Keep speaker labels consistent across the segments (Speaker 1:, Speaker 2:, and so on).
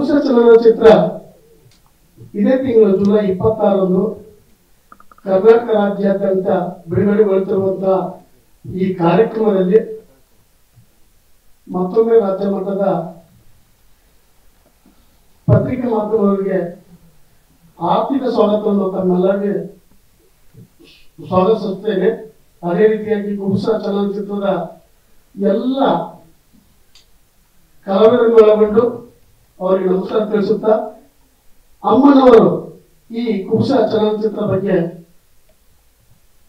Speaker 1: ಕುಬುಸ ಚಲನಚಿತ್ರ ಇದೇ ತಿಂಗಳು ಜುಲೈ ಇಪ್ಪತ್ತಾರರಂದು ಕರ್ನಾಟಕ ರಾಜ್ಯಾದ್ಯಂತ ಬಿಡುಗಡೆಗೊಳ್ಳುತ್ತಿರುವಂತಹ ಈ ಕಾರ್ಯಕ್ರಮದಲ್ಲಿ ಮತ್ತೊಮ್ಮೆ ರಾಜ್ಯ ಮಟ್ಟದ ಪತ್ರಿಕೆ ಮಾಧ್ಯಮಗಳಿಗೆ ಆರ್ಥಿಕ ಸ್ವಾಗತವನ್ನು ತಮ್ಮೆಲ್ಲರಿಗೆ ಸ್ವಾಗತಿಸುತ್ತೇನೆ. ಅದೇ ರೀತಿಯಾಗಿ ಕುಬುಸ ಚಲನಚಿತ್ರದ ಎಲ್ಲ ಕಲಾವಿದರನ್ನು ಒಳಗೊಂಡು ಅವರಿಗೆ ನಮಸ್ಕಾರ ತಿಳಿಸುತ್ತಾ, ಅಮ್ಮನವರು ಈ ಕುಶ ಚಲನಚಿತ್ರ ಬಗ್ಗೆ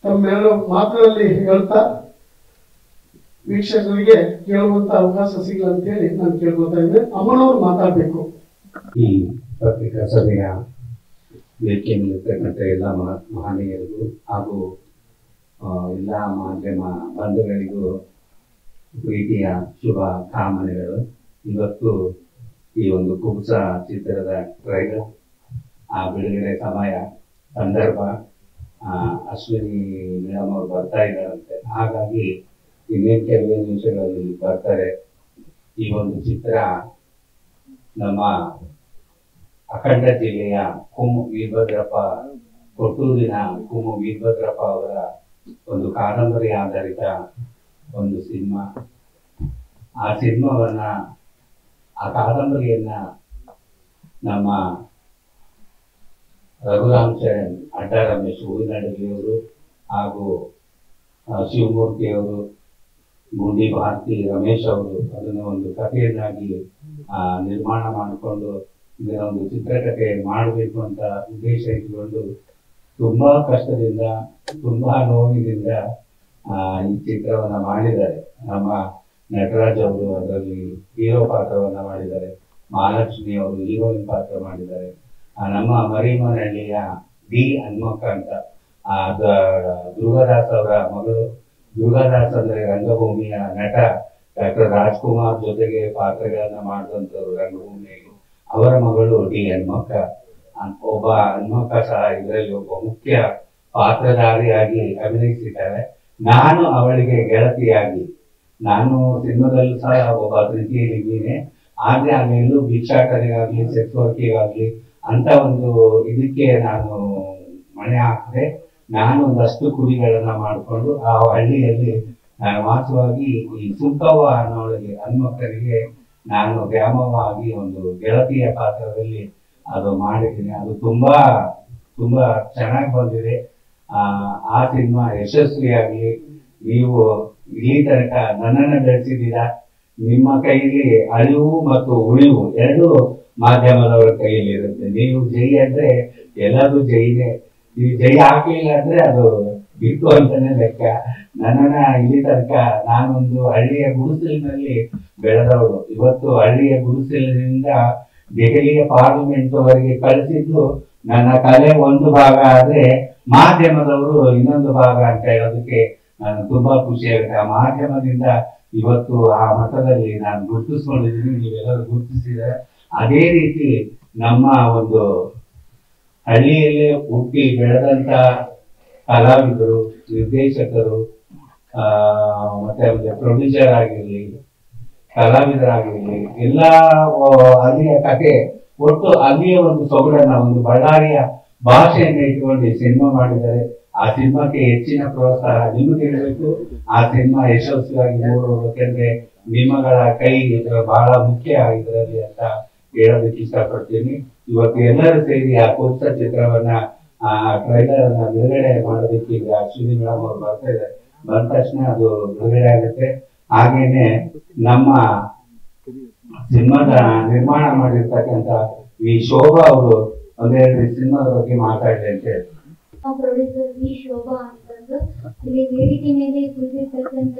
Speaker 1: ತಮ್ಮೆರಡು ಮಾತುಗಳಲ್ಲಿ ಹೇಳ್ತಾ, ವೀಕ್ಷಕರಿಗೆ ಕೇಳುವಂತ ಅವಕಾಶ ಸಿಗಲ್ಲ ಅಂತ ಹೇಳಿ ನಾನು ಕೇಳ್ಕೊತಾ ಇದ್ದೇನೆ. ಅಮ್ಮನವರು ಮಾತಾಡಬೇಕು.
Speaker 2: ಈ ಪತ್ರಿಕಾ ಸಭೆಯ ವೇದಿಕೆ ಮೇಲಿರ್ತಕ್ಕಂಥ ಎಲ್ಲ ಮಹ- ಮಹನೀಯರಿಗೂ ಹಾಗೂ ಎಲ್ಲ ಮಾಧ್ಯಮ ಬಂಧುಗಳಿಗೂ ಪ್ರೀತಿಯ ಶುಭ ಕಾಮನೆಗಳು. ಇವತ್ತು ಈ ಒಂದು ಕುಬ್ಸ ಚಿತ್ರದ ಟ್ರೈಲರ್ ಆ ಬಿಡುಗಡೆ ಸಮಯ, ಸಂದರ್ಭ ಅಶ್ವಿನಿ ಮೇಡಮ್ ಅವರು ಬರ್ತಾ ಇದ್ದಾರಂತೆ. ಹಾಗಾಗಿ ಇನ್ನೇನು ಕೆಲವೇ ನಿಮಿಷಗಳಲ್ಲಿ ಬರ್ತಾರೆ. ಈ ಒಂದು ಚಿತ್ರ ನಮ್ಮ ಅಖಂಡ ಜಿಲ್ಲೆಯ ಕುಮು ವೀರಭದ್ರಪ್ಪ, ಕೊಟ್ಟೂರಿನ ಕುಮು ವೀರಭದ್ರಪ್ಪ ಅವರ ಒಂದು ಕಾದಂಬರಿ ಆಧಾರಿತ ಒಂದು ಸಿನಿಮಾ. ಆ ಸಿನಿಮಾವನ್ನ ಆ ಕಾದಂಬರಿಯನ್ನ ನಮ್ಮ ರಘುರಾಮ್ ಚರಣ್ ಅಡ್ಡ ರಮೇಶ್ ಹೂವಿನಡಗಿಯವರು ಹಾಗೂ ಶಿವಮೂರ್ತಿಯವರು, ಗುಂಡಿ ಭಾರತಿ ರಮೇಶ್ ಅವರು ಅದನ್ನ ಒಂದು ಕಥೆಯನ್ನಾಗಿ ನಿರ್ಮಾಣ ಮಾಡಿಕೊಂಡು ಇದನ್ನ ಒಂದು ಚಿತ್ರಕಥೆ ಮಾಡಬೇಕು ಅಂತ ಉದ್ದೇಶ ಇಟ್ಟುಕೊಂಡು ತುಂಬಾ ಕಷ್ಟದಿಂದ, ತುಂಬಾ ನೋವಿನಿಂದ ಈ ಚಿತ್ರವನ್ನ ಮಾಡಿದ್ದಾರೆ. ನಮ್ಮ ನಟರಾಜ್ ಅವರು ಅದರಲ್ಲಿ ಹೀರೋ ಪಾತ್ರವನ್ನ ಮಾಡಿದ್ದಾರೆ. ಮಹಾಲಕ್ಷ್ಮಿ ಅವರು ಹೀರೋಯಿನ್ ಪಾತ್ರ ಮಾಡಿದ್ದಾರೆ. ನಮ್ಮ ಮರಿಮನಹಳ್ಳಿಯ ಡಿ ಹನುಮಕ್ಕ ಅಂತ. ದುರ್ಗಾದಾಸ್ ಅವರ ಮಗಳು. ದುರ್ಗಾದಾಸ್ ಅಂದ್ರೆ ರಂಗಭೂಮಿಯ ನಟ ಡಾಕ್ಟರ್ ರಾಜ್ಕುಮಾರ್ ಜೊತೆಗೆ ಪಾತ್ರಗಳನ್ನ ಮಾಡಿದಂಥವ್ರು ರಂಗಭೂಮಿಯಲ್ಲಿ. ಅವರ ಮಗಳು ಡಿ ಹನುಮಕ್ಕ. ಒಬ್ಬ ಹನುಮಕ್ಕ ಸಹ ಇದರಲ್ಲಿ ಒಬ್ಬ ಮುಖ್ಯ ಪಾತ್ರಧಾರಿಯಾಗಿ ಅಭಿನಯಿಸಿದ್ದಾರೆ. ನಾನು ಅವಳಿಗೆ ಗೆಳತಿಯಾಗಿ ನಾನು ಸಿನಿಮಾದಲ್ಲೂ ಸಹ ಒಬ್ಬ ತೃತೀಯಲಿದ್ದೀನಿ ಆದ್ರೆ ಅಲ್ಲೆಲ್ಲೂ ಭಿಕ್ಷಾಟನೆಗಾಗ್ಲಿ, ಸೆಕ್ಸ್ ವರ್ಕಿಗಾಗ್ಲಿ ಅಂತ ಒಂದು ಇದಕ್ಕೆ ನಾನು ಮಣೆ ಹಾಕದೆ. ನಾನು ಒಂದಷ್ಟು ಕುರಿಗಳನ್ನ ಮಾಡಿಕೊಂಡು ಆ ಹಳ್ಳಿಯಲ್ಲಿ ವಾಸವಾಗಿ ಈ ಸುಂಕವ್ವ ಅನ್ನೋಳಿಗೆ ಹಣ್ಮಕ್ಕಳಿಗೆ ನಾನು ವ್ಯಾಮವಾಗಿ ಒಂದು ಗೆಳತಿಯ ಪಾತ್ರದಲ್ಲಿ ಅದು ಮಾಡಿದ್ದೀನಿ. ಅದು ತುಂಬಾ ತುಂಬಾ ಚೆನ್ನಾಗಿ ಬಂದಿದೆ. ಆ ಸಿನಿಮಾ ಯಶಸ್ವಿಯಾಗಿ ನೀವು ಇಲ್ಲಿ ತನಕ ನನ್ನನ್ನ ಬೆಳೆಸಿದ್ದೀರಾ ನಿಮ್ಮ ಕೈಯಲ್ಲಿ ಅಳಿವು ಮತ್ತು ಉಳಿವು ಎರಡು ಮಾಧ್ಯಮದವರ ಕೈಯಲ್ಲಿ ಇರುತ್ತೆ. ನೀವು ಜೈ ಅಂದ್ರೆ ಎಲ್ಲರೂ ಜೈನೇ. ನೀವು ಜೈ ಹಾಕ್ಲಿಲ್ಲ ಅಂದ್ರೆ ಅದು ಬಿತ್ತು ಅಂತಾನೆ ಲೆಕ್ಕ. ನನ್ನನ್ನ ಇಲ್ಲಿ ತನಕ ನಾನೊಂದು ಹಳ್ಳಿಯ ಗುಡಿಸಲಿನಲ್ಲಿ ಬೆಳೆದವಳು. ಇವತ್ತು ಹಳ್ಳಿಯ ಗುಡಿಸಲಿನಿಂದ ದೆಹಲಿಯ ಪಾರ್ಲಿಮೆಂಟ್ ವರೆಗೆ ಕಳಿಸಿದ್ದು ನನ್ನ ಕಲೆ ಒಂದು ಭಾಗ ಆದ್ರೆ ಮಾಧ್ಯಮದವರು ಇನ್ನೊಂದು ಭಾಗ ಅಂತ ಹೇಳೋದಕ್ಕೆ ತುಂಬಾ ಖುಷಿ ಆಗುತ್ತೆ. ಆ ಮಾಧ್ಯಮದಿಂದ ಇವತ್ತು ಆ ಮಟ್ಟದಲ್ಲಿ ನಾನು ಗುರುತಿಸ್ಕೊಂಡಿದ್ದೀನಿ. ನೀವೆಲ್ಲರೂ ಗುರುತಿಸಿದ್ರೆ ಅದೇ ರೀತಿ ನಮ್ಮ ಒಂದು ಹಳ್ಳಿಯಲ್ಲಿ ಹುಟ್ಟಿ ಬೆಳೆದಂತ ಕಲಾವಿದರು, ನಿರ್ದೇಶಕರು, ಆ, ಮತ್ತೆ ಪ್ರೊಡ್ಯೂಸರ್ ಆಗಿರ್ಲಿ, ಕಲಾವಿದರಾಗಿರ್ಲಿ, ಎಲ್ಲ ಅಲ್ಲಿಯ ಕತೆ ಒಟ್ಟು ಅಲ್ಲಿಯ ಒಂದು ಸೊಗಡನ್ನ, ಒಂದು ಬಳ್ಳಾರಿಯ ಭಾಷೆಯನ್ನು ಇಟ್ಕೊಂಡು ಸಿನಿಮಾ ಮಾಡಿದ್ದಾರೆ. ಆ ಸಿನಿಮಾಕ್ಕೆ ಹೆಚ್ಚಿನ ಪ್ರೋತ್ಸಾಹ ನಿಮಗೆ ಹೇಳಬೇಕು. ಆ ಸಿನಿಮಾ ಯಶಸ್ವಿಯಾಗಿ ಮೂರು ಯಾಕೆಂದ್ರೆ ನಿಮ್ಮಗಳ ಕೈ ಬಹಳ ಮುಖ್ಯ ಇದರಲ್ಲಿ ಅಂತ ಹೇಳೋದಕ್ಕೆ ಇಷ್ಟಪಡ್ತೀನಿ. ಇವತ್ತು ಎಲ್ಲರೂ ಸೇರಿ ಆ ಕೋಪ್ಸ ಚಿತ್ರವನ್ನ, ಆ ಟ್ರೈಲರ್ ಅನ್ನ ಬಿಡುಗಡೆ ಮಾಡೋದಕ್ಕೆ ಈಗ ಅಶ್ವಿನಿ ಮೇಡಮ್ ಅವರು ಬರ್ತಾ ಇದ್ದಾರೆ. ಬಂದ ತಕ್ಷಣ ಅದು ಬಿಡುಗಡೆ ಆಗುತ್ತೆ. ಹಾಗೇನೆ ನಮ್ಮ ಸಿನಿಮಾದ ನಿರ್ಮಾಣ ಮಾಡಿರ್ತಕ್ಕಂಥ ಈ ಶೋಭಾ ಅವರು ಒಂದೆರಡು ಸಿನಿಮಾದ ಬಗ್ಗೆ ಮಾತಾಡಿದೆ ಅಂತ ಹೇಳಿ
Speaker 3: ಪ್ರೊಡ್ಯೂಸರ್ ವಿ ಶೋಭಾ ಅಂತಂದು ಇಲ್ಲಿ ವೇದಿಕೆ ಮೇಲೆ ಕುಳಿತಿರ್ತಕ್ಕಂತ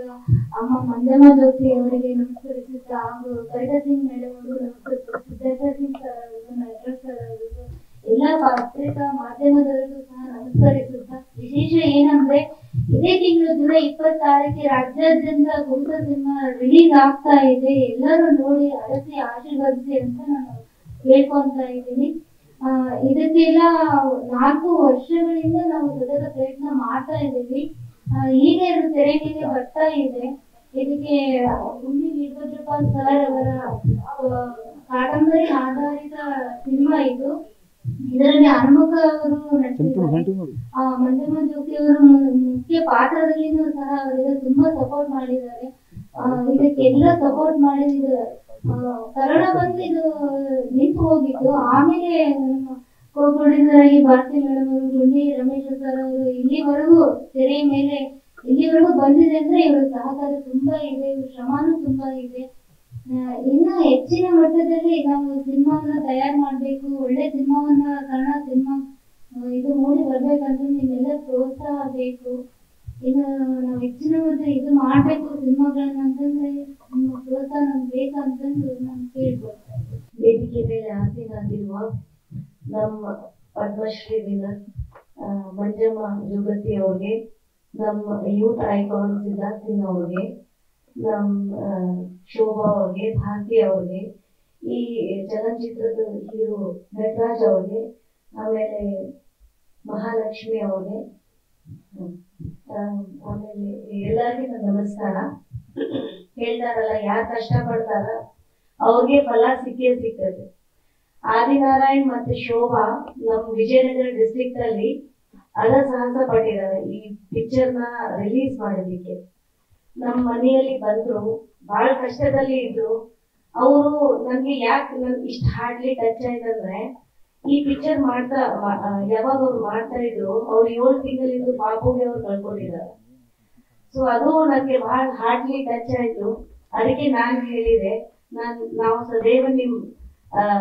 Speaker 3: ಅಮ್ಮ ಮಂಜಮ್ಮ ಜೋತ್ರಿ ಅವರಿಗೆ ನಮಸ್ಕರಿಸುತ್ತಾ, ಹಾಗೂ ಕರಿತಾ ಸಿಂಗ್ ಮೇಡಮ್ ಅವರು ನಮಸ್ಕರಿಸುತ್ತಾ, ಸಿದ್ಧಾರ್ಥ ಸಿಂಗ್ ಸರ್ ಅವರು ನಟರಾಜ್ ಸರ್ ಅವರಿಗೂ, ಎಲ್ಲ ಪತ್ರಿಕಾ ಮಾಧ್ಯಮದವರಿಗೂ ಸಹ ನಮಸ್ಕರಿಸುತ್ತಾ, ವಿಶೇಷ ಏನಂದ್ರೆ ಇದೇ ತಿಂಗಳು ಜುಲೈ ಇಪ್ಪತ್ತಾರಕ್ಕೆ ರಾಜ್ಯಾದ್ಯಂತ ಗುಂಪು ಸಿನಿಮಾ ರಿಲೀಸ್ ಆಗ್ತಾ ಇದೆ. ಎಲ್ಲರೂ ನೋಡಿ ಅರಸಿ ಆಶೀರ್ವದಿಸಿ ಅಂತ ನಾನು ಹೇಳ್ಕೊಂತ ಇದ್ದೀನಿ. ಇದಕ್ಕೆಲ್ಲ ನಾಲ್ಕು ವರ್ಷಗಳಿಂದ ನಾವು ಸತತ ಪ್ರಯತ್ನ ಮಾಡ್ತಾ ಇದ್ದೀವಿ. ಆ, ಈಗ ಇದು ತೆರೆ ಮೇಲೆ ಬರ್ತಾ ಇದೆ. ಇದಕ್ಕೆ ಗುಂಡಿ ವೀರಭದ್ರಪಾಲ್ ಸರ್ ಅವರ ಆ, ಕಾದಂಬರಿ ಆಧಾರಿತ ಸಿನಿಮಾ ಇದು. ಇದರಲ್ಲಿ ಹನುಮಕ್ಕ ಅವರು ಆ, ಮಂಜಮ್ಮ ಜೋಗಿ ಅವರು ಮುಖ್ಯ ಪಾತ್ರದಲ್ಲಿನೂ ಸಹ ಅವರಿಗೆ ತುಂಬಾ ಸಪೋರ್ಟ್ ಮಾಡಿದ್ದಾರೆ. ಆ, ಇದಕ್ಕೆಲ್ಲ ಸಪೋರ್ಟ್ ಮಾಡಿದ್ದಾರೆ ಆ, ಕನ್ನಡ ಬಂದು ಇದು ನಿಂತು ಹೋಗಿತ್ತು ಆಮೇಲೆ co-producer ಭಾರತಿ ಮೇಡಮ್ ಅವರು ಗುಂಡಿ ರಮೇಶ್ ಸರ್ ಅವರು ಇಲ್ಲಿವರೆಗೂ ತೆರೆ ಮೇಲೆ, ಇಲ್ಲಿವರೆಗೂ ಬಂದಿದೆ ಅಂದ್ರೆ ಇವ್ರ ಸಹಕಾರ ತುಂಬಾ ಇದೆ, ಇವ್ರ ಶ್ರಮನೂ ತುಂಬಾ ಇದೆ. ಇನ್ನು ಹೆಚ್ಚಿನ ಮಟ್ಟದಲ್ಲಿ ನಾವು ಸಿನಿಮಾವನ್ನ ತಯಾರು ಮಾಡ್ಬೇಕು, ಒಳ್ಳೆ ಸಿನಿಮಾವನ್ನ, ಕನ್ನಡ ಸಿನಿಮಾ ಇದು ಮೂಡಿ ಬರ್ಬೇಕಂತ ನಿಮ್ಮೆಲ್ಲ ಪ್ರೋತ್ಸಾಹ ಬೇಕು. ಇನ್ನು ನಾವು ಹೆಚ್ಚಿನ ಮಟ್ಟ ಇದು ಮಾಡ್ಬೇಕು ಸಿನಿಮಾಗಳನ್ನ ಅಂತಂದ್ರೆ ನಿಮ್ಮ ಪ್ರೋತ್ಸಾಹ ನಮ್ಗೆ ಬೇಕಂತಂದು ನಾನು
Speaker 4: ವೇದಿಕೆ ಮೇಲೆ ಆಸೀನಾಗಿರುವ ನಮ್ಮ ಪದ್ಮಶ್ರೀ ದಿನ ಮಂಜಮ್ಮ ಜುಗತಿ ಅವ್ರಿಗೆ, ನಮ್ಮ ಯೂತ್ ಐಕಾನ್ ಸಿದ್ಧಾರ್ಥ್ ಸಿಂಗ್ ಅವ್ರಿಗೆ, ನಮ್ಮ ಶೋಭಾ ಅವ್ರಿಗೆ ಭಾರತಿ ಅವ್ರಿಗೆ, ಈ ಚಲನಚಿತ್ರದ ಹೀರೋ ನಟರಾಜ್ ಅವ್ರಿಗೆ, ಆಮೇಲೆ ಮಹಾಲಕ್ಷ್ಮಿ ಅವ್ರಿಗೆ ಆಮೇಲೆ ಎಲ್ಲರಿಗೂ ನಮಸ್ಕಾರ. ಹೇಳ್ತಾರಲ್ಲ, ಯಾರು ಕಷ್ಟ ಪಡ್ತಾರ ಅವ್ರಿಗೆ ಫಲ ಸಿಕ್ಕೇ ಸಿಗ್ತದೆ. ಆದಿನಾರಾಯಣ್ ಮತ್ತೆ ಶೋಭಾ ನಮ್ ವಿಜಯನಗರ ಡಿಸ್ಟ್ರಿಕ್ಟ್ ಅಲ್ಲಿ ಅದ ಸಾಹಸ ಪಟ್ಟಿದ್ದಾರೆ. ಈ ಪಿಕ್ಚರ್ನ ರಿಲೀಸ್ ಮಾಡೋದಿಕ್ಕೆ ನಮ್ಮ ಮನೆಯಲ್ಲಿ ಬಂದ್ರು ಬಹಳ ಕಷ್ಟದಲ್ಲಿ ಇದ್ರು. ಅವರು ನನ್ಗೆ ಯಾಕೆ ನನ್ ಇಷ್ಟ ಹಾಡ್ಲಿ ಟಚ್ ಆಯ್ತಂದ್ರೆ, ಈ ಪಿಕ್ಚರ್ ಮಾಡ್ತಾ ಯಾವಾಗ ಅವ್ರು ಮಾಡ್ತಾ ಇದ್ರು, ಅವ್ರು ಏಳು ತಿಂಗಳಿಂದ ಪಾಪುಗೆ ಅವ್ರು ಕಳ್ಕೊಂಡಿದ್ದಾರೆ. ಸೊ ಅದು ನನಗೆ ಬಹಳ ಹಾರ್ಡ್ಲಿ ಟಚ್ ಆಯ್ತು. ಅದಕ್ಕೆ ನಾನು ಹೇಳಿದೆ ನಾನ್ ನಾವು ಸದೈವ ನಿಮ್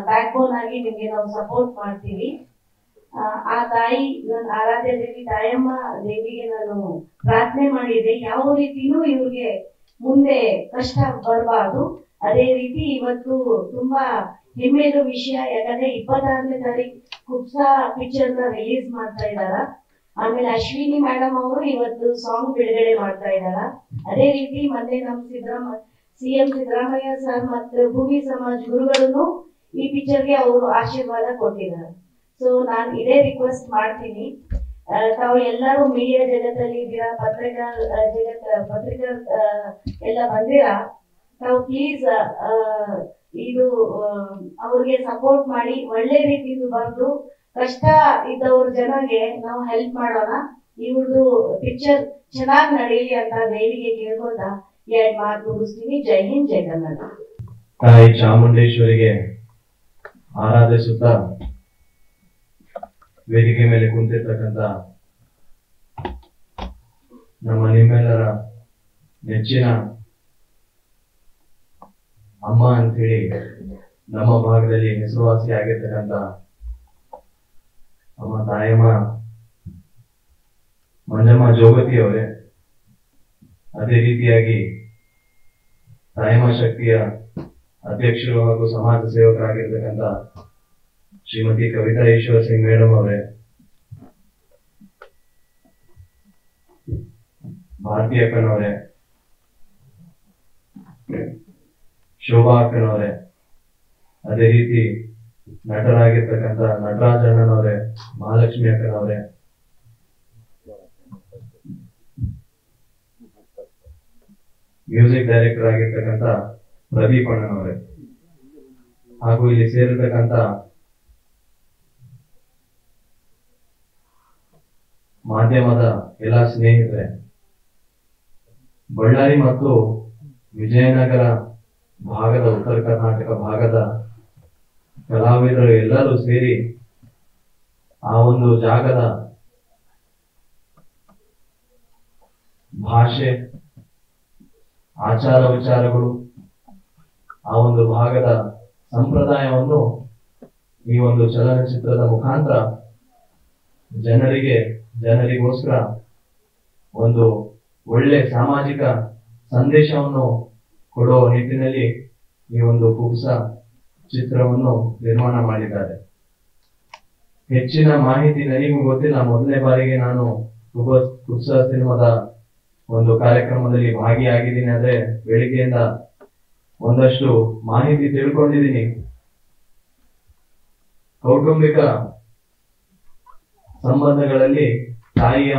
Speaker 4: ಬ್ಯಾಕ್ ಬೋನ್ ಆಗಿ ನಿಮ್ಗೆ ನಾವು ಸಪೋರ್ಟ್ ಮಾಡ್ತೀವಿ. ಆ, ತಾಯಿ ನನ್ನ ಆರಾಧ್ಯ ದೇವಿ ತಾಯಮ್ಮ ದೇವಿಗೆ ನಾನು ಪ್ರಾರ್ಥನೆ ಮಾಡಿದೆ. ಯಾವ ರೀತಿನೂ ಇವ್ರಿಗೆ ಮುಂದೆ ಕಷ್ಟ ಬರಬಾರ್ದು. ಅದೇ ರೀತಿ ಇವತ್ತು ತುಂಬಾ ಹೆಮ್ಮೆಯ ವಿಷಯ ಯಾಕಂದ್ರೆ ಇಪ್ಪತ್ತಾರನೇ ತಾರೀಕು ಕುಬ್ಸಾ ಪಿಕ್ಚರ್ನ ರಿಲೀಸ್ ಮಾಡ್ತಾ ಇದ್ದಾರ. ಆಮೇಲೆ ಅಶ್ವಿನಿ ಮೇಡಮ್ ಅವರು ಇವತ್ತು ಸಾಂಗ್ ಬಿಡುಗಡೆ ಮಾಡ್ತಾ ಇದ್ದಾರ? ಅದೇ ರೀತಿ ಮೊನ್ನೆ ನಮ್ ಸಿದ್ದರಾಮ, ಸಿಎಂ ಸಿದ್ದರಾಮಯ್ಯ ಸರ್ ಮತ್ತೆ ಭೂಮಿ ಸಮಾಜ್ ಗುರುಗಳನ್ನು ಈ ಪಿಕ್ಚರ್ಗೆ ಅವರು ಆಶೀರ್ವಾದ ಕೊಟ್ಟಿದ್ದಾರೆ. ಸೊ ನಾನು ಇದೇ ರಿಕ್ವೆಸ್ಟ್ ಮಾಡ್ತೀನಿ. ತಾವು ಎಲ್ಲರೂ ಮೀಡಿಯಾ ಜಗತ್ತಲ್ಲಿ ಇದ್ದೀರಾ? ಪತ್ರಿಕಾ ಜಗತ್ ಪತ್ರಿಕಾ ಎಲ್ಲ ಬಂದಿರಾ? ತಾವು ಪ್ಲೀಸ್ ಇದು ಅವ್ರಿಗೆ ಸಪೋರ್ಟ್ ಮಾಡಿ, ಒಳ್ಳೆ ರೀತಿಯಿಂದ ಬಂದು ಕಷ್ಟ ಇದ್ದವ್ರ ಜನಗೆ ನಾವು ಹೆಲ್ಪ್ ಮಾಡೋಣ. ಇವ್ರದ್ದು ಪಿಕ್ಚರ್ ಚೆನ್ನಾಗಿ ನಡೀಲಿ ಅಂತ ದೇವಿಗೆ ಕೇಳ್ಕೊಂಡ ಎರಡ್ ಮಾತು ಮುಗಿಸ್ತೀನಿ. ಜೈ ಹಿಂದ್, ಜೈ ಕನ್ನಡ
Speaker 5: ತಾಯಿ ಚಾಮುಂಡೇಶ್ವರಿಗೆ ಆರಾಧಿಸುತ್ತಾ ವೇದಿಕೆ ಮೇಲೆ ಕುಂತಿರ್ತಕ್ಕಂಥ ನಮ್ಮ ನಿಮ್ಮೆಲ್ಲರ ನೆಚ್ಚಿನ ಅಮ್ಮ ಅಂತೇಳಿ ನಮ್ಮ ಭಾಗದಲ್ಲಿ ಹೆಸರುವಾಸಿ ಆಗಿರ್ತಕ್ಕಂಥ ಅಮ್ಮ ತಾಯಮ್ಮ ಮಂಜಮ್ಮ ಜೋಗತಿ ಅವರೇ, ಅದೇ ರೀತಿಯಾಗಿ ತಾಯಮ್ಮ ಶಕ್ತಿಯ ಅಧ್ಯಕ್ಷರು ಹಾಗೂ ಸಮಾಜ ಸೇವಕರಾಗಿರ್ತಕ್ಕಂಥ ಶ್ರೀಮತಿ ಕವಿತಾ ಈಶ್ವರ್ ಸಿಂಗ್ ಮೇಡಮ್ ಅವರೇ, ಭಾರತಿ ಅಕ್ಕನವರೇ ಶೋಭಾ ಅಕ್ಕನವರೇ ಅದೇ ರೀತಿ ನಟರಾಗಿರ್ತಕ್ಕಂಥ ನಟರಾಜ್ ಅಣ್ಣನವರೇ, ಮಹಾಲಕ್ಷ್ಮಿ ಅಕ್ಕನವರೇ. ಮ್ಯೂಸಿಕ್ ಡೈರೆಕ್ಟರ್ ಆಗಿರ್ತಕ್ಕಂತ ಪ್ರದೀಪ್ ಅಣ್ಣನವರೇ. ಹಾಗೂ ಇಲ್ಲಿ ಸೇರಿರ್ತಕ್ಕಂಥ ಮಾಧ್ಯಮದ ಎಲ್ಲ ಸ್ನೇಹಿತರೆ, ಬಳ್ಳಾರಿ ಮತ್ತು ವಿಜಯನಗರ ಭಾಗದ ಉತ್ತರ ಕರ್ನಾಟಕ ಭಾಗದ ಕಲಾವಿದರು ಎಲ್ಲರೂ ಸೇರಿ ಆ ಒಂದು ಜಾಗದ ಭಾಷೆ, ಆಚಾರ ವಿಚಾರಗಳು, ಆ ಒಂದು ಭಾಗದ ಸಂಪ್ರದಾಯವನ್ನು ಈ ಒಂದು ಚಲನಚಿತ್ರದ ಮುಖಾಂತರ ಜನರಿಗೆ, ಜನರಿಗೋಸ್ಕರ ಒಂದು ಒಳ್ಳೆ ಸಾಮಾಜಿಕ ಸಂದೇಶವನ್ನು ಕೊಡುವ ನಿಟ್ಟಿನಲ್ಲಿ ಈ ಒಂದು ಕುಬ್ಸ ಚಿತ್ರವನ್ನು ನಿರ್ಮಾಣ ಮಾಡಿದ್ದಾರೆ. ಹೆಚ್ಚಿನ ಮಾಹಿತಿ ನನಗೂ ಗೊತ್ತಿಲ್ಲ. ಮೊದಲನೇ ಬಾರಿಗೆ ನಾನು ಕುಬ್ಸ ಸಿನಿಮಾದ ಒಂದು ಕಾರ್ಯಕ್ರಮದಲ್ಲಿ ಭಾಗಿಯಾಗಿದ್ದೀನಿ. ಅಂದ್ರೆ ಬೆಳಿಗ್ಗೆಯಿಂದ ಒಂದಷ್ಟು ಮಾಹಿತಿ ತಿಳ್ಕೊಂಡಿದ್ದೀನಿ. ಕೌಟುಂಬಿಕ ಸಂಬಂಧಗಳಲ್ಲಿ ತಾಯಿಯ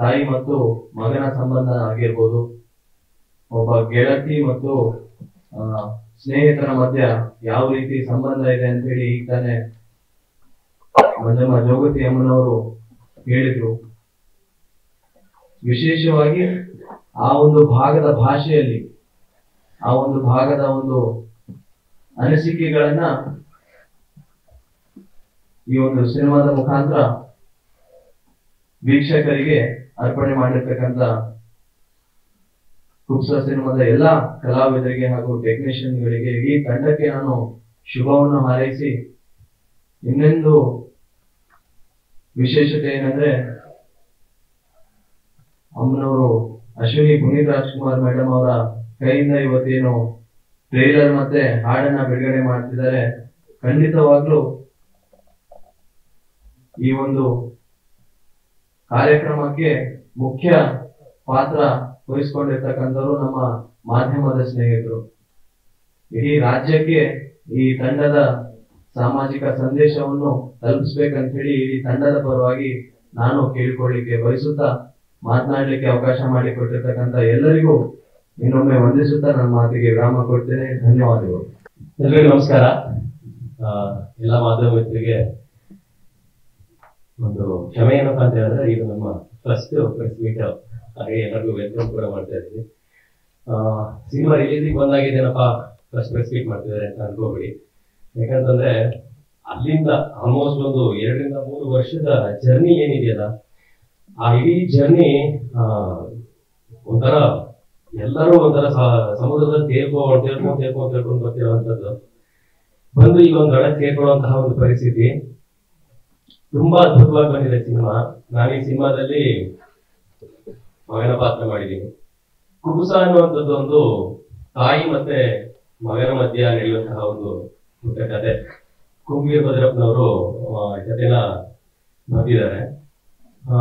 Speaker 5: ತಾಯಿ ಮತ್ತು ಮಗನ ಸಂಬಂಧ ಆಗಿರ್ಬೋದು, ಒಬ್ಬ ಗೆಳತಿ ಮತ್ತು ಸ್ನೇಹಿತರ ಮಧ್ಯ ಯಾವ ರೀತಿ ಸಂಬಂಧ ಇದೆ ಅಂತ ಹೇಳಿ ಈಗ ತಾನೇ ಮಂಜಮ್ಮ ಜೋಗತಿ ಅಮ್ಮನವರು ಹೇಳಿದ್ರು. ವಿಶೇಷವಾಗಿ ಆ ಒಂದು ಭಾಗದ ಭಾಷೆಯಲ್ಲಿ, ಆ ಒಂದು ಭಾಗದ ಒಂದು ಅನಿಸಿಕೆಗಳನ್ನ ಈ ಒಂದು ಸಿನಿಮಾದ ಮುಖಾಂತರ ವೀಕ್ಷಕರಿಗೆ ಅರ್ಪಣೆ ಮಾಡಿರ್ತಕ್ಕಂಥ ಕುಪ್ಸ ಸಿನಿಮಾದ ಎಲ್ಲಾ ಕಲಾವಿದರಿಗೆ ಹಾಗೂ ಟೆಕ್ನಿಷಿಯನ್ಗಳಿಗೆ ಈ ತಂಡಕ್ಕೆ ನಾನು ಶುಭವನ್ನು ಹಾರೈಸಿ, ಇನ್ನೊಂದು ವಿಶೇಷತೆ ಏನಂದ್ರೆ, ಅಮ್ಮನವರು ಅಶ್ವಿನಿ ಪುನೀತ್ ರಾಜ್ಕುಮಾರ್ ಮೇಡಮ್ ಅವರ ಕೈಯಿಂದ ಇವತ್ತೇನು ಟ್ರೈಲರ್ ಮತ್ತೆ ಹಾಡನ್ನ ಬಿಡುಗಡೆ ಮಾಡ್ತಿದ್ದಾರೆ. ಖಂಡಿತವಾಗ್ಲೂ ಈ ಒಂದು ಕಾರ್ಯಕ್ರಮಕ್ಕೆ ಮುಖ್ಯ ಪಾತ್ರ ವಹಿಸ್ಕೊಂಡಿರ್ತಕ್ಕಂಥವ್ರು ನಮ್ಮ ಮಾಧ್ಯಮದ ಸ್ನೇಹಿತರು. ಇಡೀ ರಾಜ್ಯಕ್ಕೆ ಈ ತಂಡದ ಸಾಮಾಜಿಕ ಸಂದೇಶವನ್ನು ತಲುಪಿಸ್ಬೇಕಂತ ಹೇಳಿ ಇಡೀ ತಂಡದ ಪರವಾಗಿ ನಾನು ಕೇಳಿಕೊಳ್ಳಿಕ್ಕೆ ಬಯಸುತ್ತಾ ಮಾತನಾಡಲಿಕ್ಕೆ ಅವಕಾಶ ಮಾಡಿಕೊಟ್ಟಿರ್ತಕ್ಕಂಥ ಎಲ್ಲರಿಗೂ ಇನ್ನೊಮ್ಮೆ ವಂದಿಸುತ್ತಾ ನನ್ನ ಮಾತಿಗೆ ವಿರಾಮ ಕೊಡ್ತೇನೆ. ಧನ್ಯವಾದಗಳು.
Speaker 6: ಎಲ್ರಿಗೂ ನಮಸ್ಕಾರ. ಎಲ್ಲ ಮಾಧ್ಯಮ ಮಿತ್ರರಿಗೆ ಒಂದು ಕ್ಷಮೆ ಏನಪ್ಪ ಅಂತ ಹೇಳಿದ್ರೆ, ಇದು ನಮ್ಮ ಫಸ್ಟ್ ಪ್ರೆಸ್ ಮೀಟ್ ಹಾಗೆ ಎಲ್ಲರಿಗೂ ವೆಲ್ಕಮ್ ಕೂಡ ಮಾಡ್ತಾ ಇದ್ದೀನಿ. ಸಿನಿಮಾ ರಿಲೀಸಿಗೆ ಬಂದಾಗಿದ್ದೇನಪ್ಪ ಫಸ್ಟ್ ಮೀಟ್ ಮಾಡ್ತಿದ್ದಾರೆ ಅಂತ ಅನ್ಕೋಬೇಡಿ. ಯಾಕಂತಂದ್ರೆ ಅಲ್ಲಿಂದ ಆಲ್ಮೋಸ್ಟ್ ಒಂದು ಎರಡರಿಂದ ಮೂರು ವರ್ಷದ ಜರ್ನಿ ಏನಿದೆಯಲ್ಲ, ಆ ಇಡೀ ಜರ್ನಿ ಒಂಥರ ಎಲ್ಲರೂ ಒಂಥರ ಸಮುದ್ರದ ತೇರ್ಕೋ ತೇರ್ಕೊಂಡು ತೇರ್ಕೊಂಡು ತೇರ್ಕೊಂಡು ಬರ್ತಿರುವಂತದ್ದು ಬಂದು ಈಗ ಒಂದು ಗಣ ಸೇರ್ಕೊಳ್ಳುವಂತಹ ಒಂದು ಪರಿಸ್ಥಿತಿ. ತುಂಬಾ ಅದ್ಭುತವಾಗಿ ಬಂದಿದೆ ಸಿನಿಮಾ. ನಾನು ಈ ಸಿನಿಮಾದಲ್ಲಿ ಮಗನ ಪಾತ್ರ ಮಾಡಿದ್ದೀನಿ ಕುಬುಸ ಅನ್ನುವಂಥದ್ದು ಒಂದು ತಾಯಿ ಮತ್ತೆ ಮಗನ ಮಧ್ಯ ನಡೆಯುವಂತಹ ಒಂದು ಪುಟ್ಟ ಕತೆ. ಕುಂಬೀರ್ ಭದ್ರಪ್ಪನವರು ಕಥೆನ ಆ,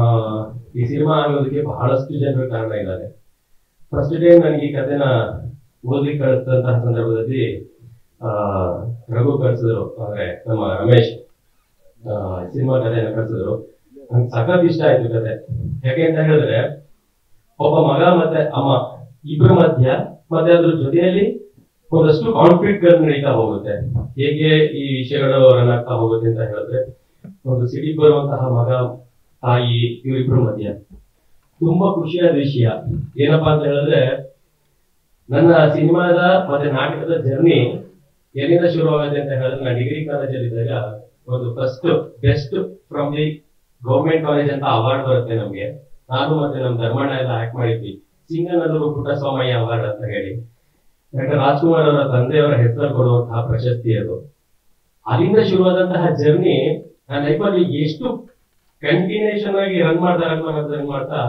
Speaker 6: ಈ ಸಿನಿಮಾ ಆಗೋದಕ್ಕೆ ಬಹಳಷ್ಟು ಜನರು ಕಾರಣ ಇದ್ದಾರೆ. ಫಸ್ಟ್ ಟೈಮ್ ನನಗೆ ಈ ಕಥೆನ ಓದ್ಲಿಕ್ಕೆ ಕಳಿಸಿದಂತಹ ಸಂದರ್ಭದಲ್ಲಿ ಆ, ರಘು ಕಳಿಸಿದ್ರು ಅಂದ್ರೆ ನಮ್ಮ ರಮೇಶ್ ಸಿನಿಮಾ ಕಥೆಯನ್ನು ಕಳಿಸಿದ್ರು. ನಂಗೆ ಸಖತ್ ಇಷ್ಟ ಆಯ್ತು ಕತೆ ಯಾಕೆ ಅಂತ ಹೇಳಿದ್ರೆ ಒಬ್ಬ ಮಗ ಮತ್ತೆ ಅಮ್ಮ ಇಬ್ಬರ ಮಧ್ಯ, ಮತ್ತೆ ಅದ್ರ ಜೊತೆಯಲ್ಲಿ ಒಂದಷ್ಟು ಕಾನ್ಫ್ಲಿಕ್ಟ್ಗಳು ನಡೀತಾ ಹೋಗುತ್ತೆ. ಹೇಗೆ ಈ ವಿಷಯಗಳು ರನ್ ಆಗ್ತಾ ಹೋಗುತ್ತೆ ಅಂತ ಹೇಳಿದ್ರೆ, ಒಂದು ಸಿಟಿ ಬರುವಂತಹ ಮಗ, ತಾಯಿ ಇವರಿಬ್ಬರ ಮಧ್ಯ. ತುಂಬಾ ಖುಷಿಯಾದ ವಿಷಯ. ಏನಪ್ಪಾ ಅಂತ ಹೇಳಿದ್ರೆ, ನನ್ನ ಸಿನಿಮಾದ ಮತ್ತೆ ನಾಟಕದ ಜರ್ನಿ ಎಲ್ಲಿಂದ ಶುರುವಾಗುತ್ತೆ ಅಂತ ಹೇಳಿದ್ರೆ, ನಾನು ಡಿಗ್ರಿ ಕಾಲೇಜಲ್ಲಿ ಇದ್ದಾಗ ಒಂದು first best from the government college ಅಂತ ಅವಾರ್ಡ್ ಬರುತ್ತೆ ನಮ್ಗೆ. ನಾನು ಮತ್ತೆ ನಮ್ಮ ಧರ್ಮಣ್ಣ ಎಲ್ಲ ಆಕ್ಟ್ ಮಾಡಿದ್ವಿ. ಸಿಂಗನಲ್ಲೂರು ಪುಟ್ಟಸ್ವಾಮಯ್ಯ ಅವಾರ್ಡ್ ಅಂತ ಹೇಳಿ. ಡಾಕ್ಟರ್ ರಾಜ್ಕುಮಾರ್ ಅವರ ತಂದೆಯವರ ಹೆಸರು ಕೊಡುವಂತಹ ಪ್ರಶಸ್ತಿ ಅದು. ಅಲ್ಲಿಂದ ಶುರುವಾದಂತಹ ಜರ್ನಿ ನನ್ನ ಲೈಫಲ್ಲಿ ಎಷ್ಟು ಕಂಟಿನ್ಯೂಷನ್ ಆಗಿ ರನ್ ಮಾಡ್ತಾ ರನ್ ಮಾಡ್ತಾ ರನ್ ಮಾಡ್ತಾ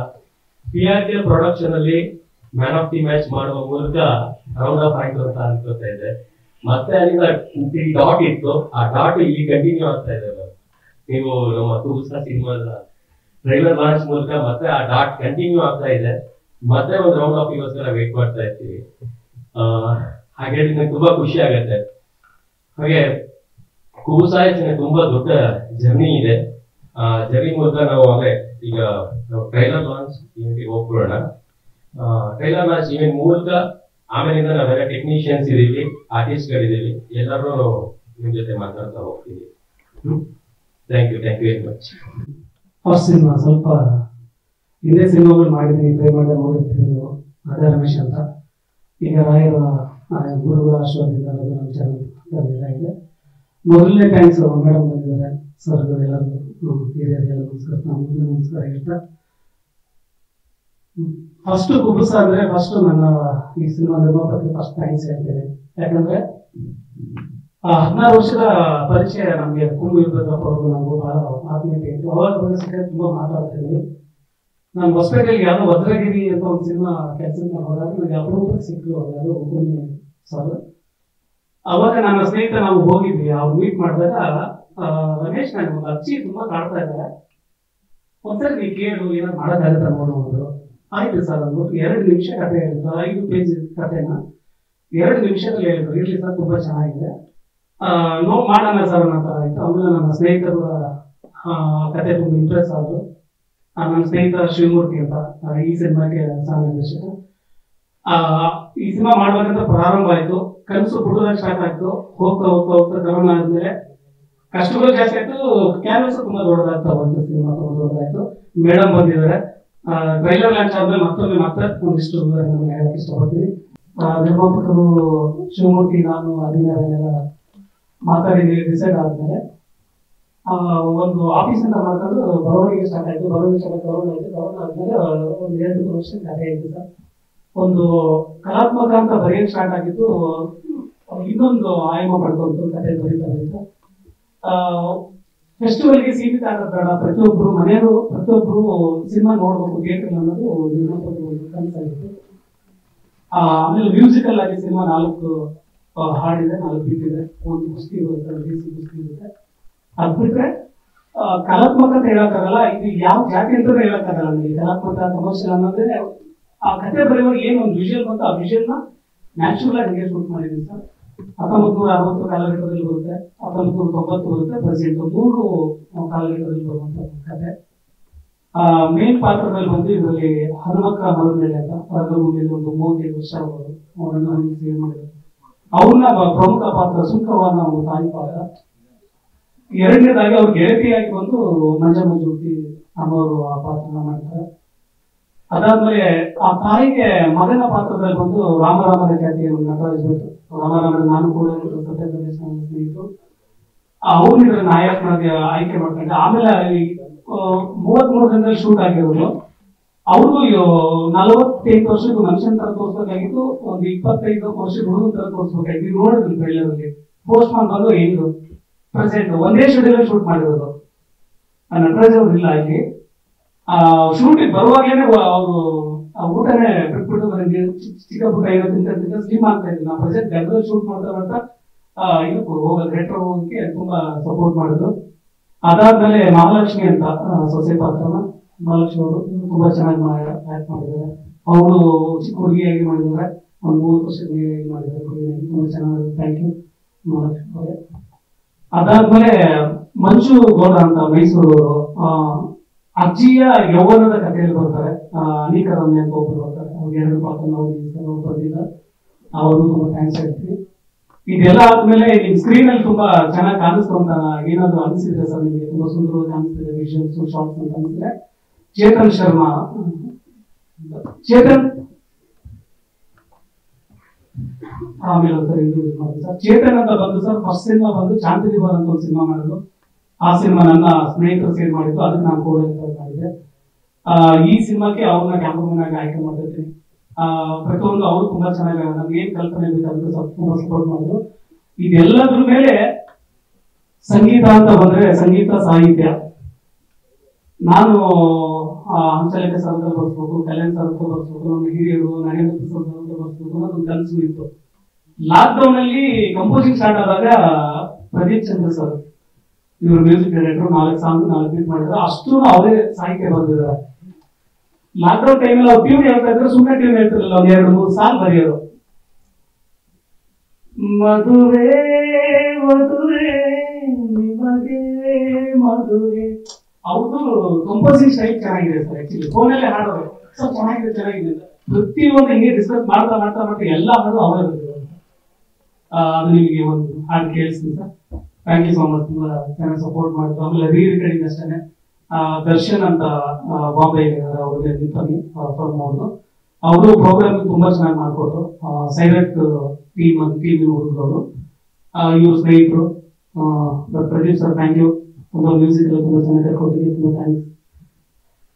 Speaker 6: ಪಿ ಆರ್ ಕೆ ಪ್ರೊಡಕ್ಷನ್ ಅಲ್ಲಿ ಮ್ಯಾನ್ ಆಫ್ ದಿ ಮ್ಯಾಚ್ ಮಾಡುವ ಮೂಲಕ ರೌಂಡ್ ಆಫ್ ಆಯ್ತು ಅಂತ ಅನ್ಕೋತಾ ಇದೆ ಮತ್ತೆ ಅಲ್ಲಿಂದ ಡಾಟ್ ಇತ್ತು. ಆ ಡಾಟ್ ಇಲ್ಲಿ ಕಂಟಿನ್ಯೂ ಆಗ್ತಾ ಇದೆ. ನೀವು ನಮ್ಮ ತೂಸ ಸಿನಿಮಾದ ಟ್ರೈಲರ್ ಲಾಂಚ್ ಮೂಲಕ ಮತ್ತೆ ಆ ಡಾಟ್ ಕಂಟಿನ್ಯೂ ಆಗ್ತಾ ಇದೆ. ಮತ್ತೆ ಒಂದು ರೌಂಡ್ ಆಫ್ ಗೋಸ್ಕರ ವೇಟ್ ಮಾಡ್ತಾ ಇರ್ತೀವಿ. ಹಾಗಾಗಿ ನಂಗೆ ತುಂಬಾ ಖುಷಿ ಆಗುತ್ತೆ. ಹಾಗೆ ಕುಬುಸಾಯಸ್ಸಿನ ತುಂಬಾ ದೊಡ್ಡ ಜರ್ನಿ ಇದೆ. ಆ, ಜರ್ನಿ ಮೂಲಕ ನಾವು ಅಂದ್ರೆ ಈಗ ನಾವು ಟ್ರೈಲರ್ ಲಾಂಚ್ ಇವೆಂಟ್ಗೆ ಹೋಗ್ಬಿಡೋಣ. ಟ್ರೈಲರ್ ಲಾಂಚ್ ಇವೆಂಟ್ ಮೂಲಕ ಆಮೇಲಿಂದ ನಾವೆಲ್ಲ ಟೆಕ್ನಿಷಿಯನ್ಸ್ ಇದೀವಿ ಆರ್ಟಿಸ್ಟ್ ಗಳಿದೀವಿ ಎಲ್ಲರೂ ನಿಮ್ ಜೊತೆ ಮಾತಾಡ್ತಾ ಹೋಗ್ತೀವಿ. Thank you thank you very much
Speaker 1: first cinema ಸ್ವಲ್ಪ ಇದೇ ಸಿನಿಮಾಗಳು ಮಾಡಿದ್ದೀನಿ ಟ್ರೈ ಮಾಡಿ ನೋಡಿರ್ತೀವಿ ನೀವು ಅದೇ ರಮೇಶ್ ಅಂತ. ಈಗ ರಾಯರ ಗುರುಗಳ ಆಶೀರ್ವಾದದಿಂದ ಚಾನಲ್ ಎಲ್ಲ ಇದೆ ಮೊದಲನೇ ಥ್ಯಾಂಕ್ಸ್ ಮೇಡಮ್ ಬಂದಿದ್ದಾರೆ. ಸರ್ ಎಲ್ಲರಿಗೂ ಹಿರಿಯರಿಗೆಲ್ಲ ನಮಸ್ಕಾರ, ನಮಗೂ ನಮಸ್ಕಾರ ಹೇಳ್ತಾ. ಫಸ್ಟ್ ಕುಬುಸ ಅಂದ್ರೆ ಫಸ್ಟ್ ನನ್ನ ಈ ಸಿನಿಮಾ ನಿರ್ಮಾಪಕರಿಗೆ ಫಸ್ಟ್ ಥ್ಯಾಂಕ್ಸ್ ಹೇಳ್ತೇನೆ. ಯಾಕಂದ್ರೆ ಹದಿನಾರು ವರ್ಷದ ಪರಿಚಯ ನಮಗೆ ಕುಂಬು ಇರ್ಬೇಕಪ್ಪ ಅವ್ರಿಗೂ ಬಹಳ ಆತ್ಮೀಯತೆ ಇತ್ತು ಅವಾಗ ಬಗ್ಗೆ ಸಿಕ್ಕ ತುಂಬಾ ಮಾತಾಡ್ತಾ ನಮ್ಮ ನಾನು ಹೊಸಪೇಟೆಯಲ್ಲಿ ಯಾವ್ದೋ ಭದ್ರಗಿರಿ ಅಂತ ಒಂದು ಸಿನಿಮಾ ಕೆಲಸ ಹೋದಾಗ ನನಗೆ ಅಪರೂಪಕ್ಕೆ ಸಿಕ್ಕರು ಅದು ಕುಂಬಿ ಸರ್. ಅವಾಗ ನನ್ನ ಸ್ನೇಹಿತ ನಾವು ಹೋಗಿದ್ವಿ. ಅವ್ರು ಮೀಟ್ ಮಾಡಿದಾಗ ರಮೇಶ್ ನನಗೆ ಒಂದು ಅಜ್ಜಿ ತುಂಬಾ ಕಾಡ್ತಾ ಇದ್ದಾರೆ. ಒಂದ್ಸರಿ ನೀವು ಕೇಳು ಏನೋ ಮಾಡೋಕ್ಕಾಗತ್ತ ನೋಡು ಅಂದ್ರು. ಆಯ್ತು ಸರ್ ಅದು ಎರಡು ನಿಮಿಷ ಕತೆ ಹೇಳಿದ್ರು. ಐದು ಪೇಜ್ ಕತೆನ ಎರಡು ನಿಮಿಷದಲ್ಲಿ ಹೇಳಿದ್ರು. ಇರ್ಲಿ ಸರ್, ತುಂಬಾ ಚೆನ್ನಾಗಿದೆ. ನೋ ಮಾಡೋಣ ಸರ್ ಅನ್ನೋ ಥರ ಆಯ್ತು ಆಮೇಲೆ ನನ್ನ ಸ್ನೇಹಿತರು ಕತೆ ತುಂಬ ಇಂಪ್ರೆಸ್ ಆದ್ರು. ನನ್ನ ಸ್ನೇಹಿತ ಶಿವಮೂರ್ತಿ ಅಂತ ಈ ಸಿನಿಮಾಗೆ ಸಹ ನಿರ್ದೇಶಕ ಈ ಸಿನಿಮಾ ಮಾಡ್ಬೇಕಂತ ಪ್ರಾರಂಭ ಆಯ್ತು. ಕನಸು ಬಿಡೋದಕ್ಕೆ ಸ್ಟಾರ್ಟ್ ಆಯ್ತು. ಹೋಗ್ತಾ ಹೋಗ್ತಾ ಹೋಗ್ತಾ ಕರೋನಾ ಆದಮೇಲೆ ಕಷ್ಟಗಳು ಜಾಸ್ತಿ ಆಯ್ತು. ಕ್ಯಾನ್ವಸ್ ತುಂಬಾ ದೊಡ್ಡದಾಗ್ತಾ ಬಂತು, ಸಿನಿಮಾ ತುಂಬಾ ದೊಡ್ಡದಾಯ್ತು. ಮೇಡಮ್ ಬಂದಿದ್ದಾರೆ. ಟ್ರೈಲರ್ ಲಾಂಚ್ ಆದ್ಮೇಲೆ ಮತ್ತೊಮ್ಮೆ ಮತ್ತೆ ಒಂದಿಷ್ಟು ಹೇಳಕ್ಕೆ ಹೇಳಕ್ ಇಷ್ಟಪಡ್ತೀನಿ. ನಿರ್ಮಾಪಕರು ಶಿವಮೂರ್ತಿ ನಾನು ಅಭಿನಯನೆಲ್ಲ ಮಾತಾಡಿ ಡಿಸೈಡ್ ಆದ್ಮೇಲೆ ಒಂದು ಆಫೀಸ್ ಅಂತ ಮಾಡ್ಕೊಂಡು ಬರವಣಿಗೆ ಸ್ಟಾರ್ಟ್ ಆಯ್ತು. ಬರವಣಿಗೆ ಸ್ಟಾರ್ಟ್ ಆಯ್ತು ಬರವಣಿಗೆ ಆದ್ಮೇಲೆ ಒಂದು ಎರಡು ಮೂರು ವರ್ಷ ಕಥೆ ಸರ್. ಒಂದು ಕಲಾತ್ಮಕ ಅಂತ ಬರೆಯಲು ಸ್ಟಾರ್ಟ್ ಆಗಿದ್ದು, ಇನ್ನೊಂದು ಆಯಾಮ ಪಡ್ಕೊಂತು ಕಥೆ ಬರೀತಾ ಬರೀತಾ. ಫೆಸ್ಟಿವಲ್ಗೆ ಸೀಮಿತ ಆಗೋದ್ ಬೇಡ ಪ್ರತಿಯೊಬ್ರು ಮನೆಯವರು ಪ್ರತಿಯೊಬ್ರು ಸಿನಿಮಾ ನೋಡ್ಬೇಕು ಥಿಯೇಟರ್ ಅನ್ನೋದು ಕನಸಾಗಿತ್ತು ಆಮೇಲೆ ಮ್ಯೂಸಿಕಲ್ ಆಗಿ ಸಿನಿಮಾ ನಾಲ್ಕು ಹಾಡಿದೆ, ನಾಲ್ಕು ಬಿಟ್ಟಿದೆ ಒಂದು ಕುಸ್ತಿ ಬರುತ್ತೆ ದೇಸಿ ಕುಸ್ತಿ ಇರುತ್ತೆ ಅದ್ ಬಿಟ್ರೆ ಕಲಾತ್ಮಕ ಅಂತ ಹೇಳಕ್ಕಾಗಲ್ಲ, ಇದು ಯಾವ ಜಾತಿ ಅಂತ ಹೇಳಕ್ಕಾಗಲ್ಲ ನನಗೆ ಕಲಾತ್ಮಕ ಕಮರ್ಷಿಯಲ್ ಅನ್ನೋದೇ ಆ ಕತೆ ಬರೆಯುವಾಗ ಏನು ಒಂದು ವಿಷಯ ಬಂತು ಆ ವಿಷಲ್ನ ನ್ಯಾಚುರಲ್ ಆಗಿ ಶೂಟ್ ಮಾಡಿದ್ದೀನಿ ಸರ್. ಹತ್ತೊಂಬತ್ತು ನೂರ ಅರವತ್ತು ಕಾಲಘಟ್ಟದಲ್ಲಿ ಬರುತ್ತೆ ಹತ್ತೊಂಬತ್ತು ನೂರ ತೊಂಬತ್ತು ಬರುತ್ತೆ ಪ್ರೆಸೆಂಟ್ ಮೂರು ಕಾಲಘಟ್ಟದಲ್ಲಿ ಬರುವಂತ ಕತೆ. ಮೇನ್ ಪಾತ್ರದಲ್ಲಿ ಬಂದು ಇದರಲ್ಲಿ ಹನುಮಕ್ಕ ಮರಮೇಲೆ ಅಂತ ರಂಗಭೂಮಿಯಲ್ಲಿ ಒಂದು ಮೂವತ್ತೈದು ವರ್ಷ ಅವರು, ಅವರನ್ನು ಸೇವೆ ಮಾಡಿದ್ರು ಅವ್ರನ್ನ ಬ- ಪ್ರಮುಖ ಪಾತ್ರ ಸುಂಕವನ ಒಂದು ತಾಯಿ ಪಾತ್ರ. ಎರಡನೇದಾಗಿ ಅವ್ರ ಗೆಳತಿಯಾಗಿ ಬಂದು ಮಂಜಮ್ಮ ಜ್ಯೋತಿ ಅನ್ನೋರು ಆ ಪಾತ್ರನ ಮಾಡ್ತಾರೆ. ಅದಾದ್ಮೇಲೆ ಆ ತಾಯಿಗೆ ಮಗನ ಪಾತ್ರದಲ್ಲಿ ಬಂದು ರಾಮರಾಮನ ಖ್ಯಾತಿಯ ಒಂದು ನಟರಾಜ್ ರಾಮರಾಮನ ನಾನು ಕೂಡ ಸತ್ಯ ಪ್ರದೇಶ ಸ್ನೇಹಿತರು. ಅವ್ರನ್ನ ನಾಯಕನಾಗಿ ಆಯ್ಕೆ ಮಾಡ್ಕೊಂಡೆ. ಆಮೇಲೆ ಮೂವತ್ತ್ ಮೂರು ದಿನದಲ್ಲಿ ಶೂಟ್ ಆಗಿರೋದು. ಅವ್ರಿಗೂ ನಲವತ್ತೈದು ವರ್ಷಕ್ಕೂ ಮನುಷ್ಯನ ತರ ತೋರಿಸ್ಬೇಕಾಗಿತ್ತು, ಒಂದು ಇಪ್ಪತ್ತೈದು ವರ್ಷಕ್ಕೆ ಹುಡುಗನ ತರ ತೋರಿಸ್ಬೇಕಾಗಿತ್ತು. ನೀವು ನೋಡಿದ್ರು ಟ್ರೈಲರ್ ಅಲ್ಲಿ. ಪೋಸ್ಟ್ ಮಾನ್ ಬಂದು ಏನು ಪ್ರೆಸೆಂಟ್ ಒಂದೇ ಶೆಡ್ಯೂಲ್ ಶೂಟ್ ಮಾಡಿರೋದು. ನಟರಾಜ್ ಅವ್ರು ಇಲ್ಲ ಆ ಶೂಟಿಂಗ್ ಬರುವಾಗಲೇ ಅವರು ಊಟನೇ ಬಿಟ್ಬಿಟ್ಟು ನನಗೆ ಚಿಕ್ಕ ಪುಟ್ಟ ಏನೋ ತಿಂತ ತಿಂತ ಸ್ಲಿಮ್ ಆಗ್ತಾ ಇದ್ರು ನಾವು ಪ್ರೆಸೆಂಟ್ ಬೆಂಗಳೂರು ಶೂಟ್ ಮಾಡ್ತಾ ಮಾಡ್ತಾ ಇದಕ್ಕೆ ಹೋಗೋದು ರೆಟ್ರೋ ಹೋಗಕ್ಕೆ ತುಂಬಾ ಸಪೋರ್ಟ್ ಮಾಡಿದ್ರು. ಅದಾದ್ಮೇಲೆ ಮಹಾಲಕ್ಷ್ಮಿ ಅಂತ ಸೊಸೆ ಪಾತ್ರನ. ಮಹಾಲಕ್ಷ್ಮಿ ಅವರು ತುಂಬಾ ಚೆನ್ನಾಗಿ ಮಾಡಿದ್ದಾರೆ. ಅವರು ಚಿಕ್ಕ ಹುಡುಗಿಯಾಗಿ ಮಾಡಿದ್ದಾರೆ. ಒಂದು ಮೂವತ್ತು ವರ್ಷದ ಹುಡುಗಿಯಾಗಿ ಮಾಡಿದ್ದಾರೆ. ತುಂಬಾ ಚೆನ್ನಾಗಿ ಥ್ಯಾಂಕ್ ಯು ಮಹಾಲಕ್ಷ್ಮಿ ಅವರೇ ಅದಾದ್ಮೇಲೆ ಮಂಜು ಗೌಡ ಅಂತ ಮೈಸೂರು ಅಜ್ಜಿಯ ಯೌವನದ ಕಥೆಯಲ್ಲಿ ಬರ್ತಾರೆ. ಅನಿಕಾ ರಮ್ಯ ಅಂತ ಒಬ್ರು ಬರ್ತಾರೆ. ಅವ್ರಿಗೆ ಎರಡು ಪಾತ್ರ ನಾವು ಬಂದಿದ್ದಾರೆ. ಅವರು ತುಂಬಾ ಥ್ಯಾಂಕ್ಸ್ ಹೇಳ್ತೀವಿ. ಇದೆಲ್ಲ ಆದ್ಮೇಲೆ ನಿಮ್ ಸ್ಕ್ರೀನ್ ಅಲ್ಲಿ ತುಂಬಾ ಚೆನ್ನಾಗಿ ಕಾಣಿಸ್ತು ಅಂತ ಏನಾದ್ರು ಅನಿಸಿದ್ರೆ ಸರ್ ನಿಮ್ಗೆ? ತುಂಬಾ ಸುಂದರವಾಗಿ ಕಾಣಿಸ್ತಿದೆ ವಿಷನ್ಸ್ ಶಾರ್ಟ್ಸ್ ಅಂತ ಅನಿಸಿದ್ರೆ. ಚೇತನ್ ಶರ್ಮಾ. ಚೇತನ್? ಆಮೇಲೆ ಒಂದ್ಸರಿ ಇದು ಸರ್. ಚೇತನ್ ಅಂತ ಬಂದು ಸರ್ ಫಸ್ಟ್ ಸಿನಿಮಾ ಬಂದು ಶಾಂತಿ ಬಾರ್ ಅಂತ ಒಂದು ಸಿನಿಮಾ ಮಾಡಿದ್ರು. ಆ ಸಿನಿಮಾ ನನ್ನ ಸ್ನೇಹಿತರು ಸೇರ್ ಮಾಡಿದ್ದು ಅದಕ್ಕೆ ನಾನು ಕೂಡ ಮಾಡಿದೆ ಈ ಸಿನಿಮಾಕ್ಕೆ ಅವ್ರನ್ನ ಕ್ಯಾಮ್ರಾಮನ್ ಆಗಿ ಆಯ್ಕೆ ಮಾಡಿರ್ತೀನಿ ಪ್ರತಿಯೊಂದು ಅವರು ತುಂಬಾ ಚೆನ್ನಾಗಿ ನಮ್ಗೆ ಏನ್ ಕಲ್ಪನೆ ಬೇಕು ಅದಕ್ಕೆ ಸ್ವಲ್ಪ ತುಂಬಾ ಸಪೋರ್ಟ್ ಮಾಡಿದ್ರು. ಇದೆಲ್ಲದ್ರ ಮೇಲೆ ಸಂಗೀತ ಅಂತ ಬಂದ್ರೆ ಸಂಗೀತ ಸಾಹಿತ್ಯ. ನಾನು ಆ, ಹಂಸಲೇಖ ಸರ್ ಅಂತ ಬರ್ಸ್ಬೇಕು ಕಲ್ಯಾಣ ಸರ್ ಅಂತ ಬರ್ಸ್ಬೇಕು ನಮ್ಮ ಹಿರಿಯರು ನರೇಂದ್ರ ಪ್ರಸಾದ್ ಸರ್ ಅಂತ ಬರ್ಸ್ಬೇಕು ಒಂದು ಕನಸು ಇತ್ತು. ಲಾಕ್ಡೌನ್ ಅಲ್ಲಿ ಕಂಪೋಸಿಂಗ್ ಸ್ಟಾರ್ಟ್ ಆದಾಗ ಪ್ರದೀಪ್ ಚಂದ್ರ ಸರ್ ಇವರು ಮ್ಯೂಸಿಕ್ ಡೈರೆಕ್ಟರ್ ನಾಲ್ಕು ಸಾಂಗ್ ನಾಲ್ಕು ಬೀಟ್ ಮಾಡಿದ್ರು. ಅಷ್ಟು ಅವರೇ ಸಾಹಿತ್ಯ ಬರ್ದಿದ್ದಾರೆ. ಲಾಕ್ಡೌನ್ ಟೈಮಲ್ಲಿ ಅವ್ರು ಟ್ಯೂನ್ ಹೇಳ್ತಾ ಇದ್ರೆ ಸುಮ್ಮನೆ ಟ್ಯೂನ್ ಹೇಳ್ತಿರಲಿಲ್ಲ ಒಂದ್ ಎರಡು ಮೂರು ಸಾಂಗ್ ಬರೆಯೋರು. ಮಧುರೇ ಮಧುರೇ ನಿಮಗೆ ಮಧುರೇ. ಅವ್ರದ್ದು ಕಂಪೋಸಿಂಗ್ ಸ್ಟೈಲ್ ಚೆನ್ನಾಗಿದೆ ಸರ್ ಆಕ್ಚುಲಿ ಫೋನಲ್ಲೇ ಹಾಡೋದು ಸರ್ ಚೆನ್ನಾಗಿದೆ ಚೆನ್ನಾಗಿದೆ. ಪ್ರತಿ ಪ್ರತಿಯೊಂದು ಹಿಂಗೆ ಡಿಸ್ಕಸ್ ಮಾಡ್ತಾ ಮಾಡ್ತಾ ಮಾಡ್ತಾ ಎಲ್ಲ ಹಾಡು ಅವರೇ ಇದೆ ಅದು ನಿಮಗೆ ಒಂದು ಹಾಡು ಕೇಳಿಸ್ತೀನಿ sir thank you so much ತುಂಬಾ ಚೆನ್ನಾಗಿ ಸಪೋರ್ಟ್ ಮಾಡಿದ್ರು ಆಮೇಲೆ ರೀ ರಿಕಾರ್ಡಿಂಗ್ ಅಷ್ಟೇ ದರ್ಶನ್ ಅಂತ ಬಾಂಬೆ ಅವ್ರಿಗೆ ನಿಂತಾಗಿ ಫರ್ಮ್ ಅವ್ರದ್ದು ಅವರು ಪ್ರೋಗ್ರಾಮ್ ತುಂಬಾ ಚೆನ್ನಾಗಿ ಮಾಡಿಕೊಟ್ರು. ಸೈಲೆಂಟ್ ಟೀಮ್ ಟೀಮ್ ಹುಡುಗರು ಇವ್ರ ಸ್ನೇಹಿತರು. ಪ್ರದೀಪ್ ಸರ್ ಥ್ಯಾಂಕ್ ಯು ತುಂಬಾ ಮ್ಯೂಸಿಕ್ ತುಂಬಾ ಚೆನ್ನಾಗಿ ಕರ್ಕೊಟ್ಟಿದ್ದೀವಿ ತುಂಬಾ ಥ್ಯಾಂಕ್ಸ್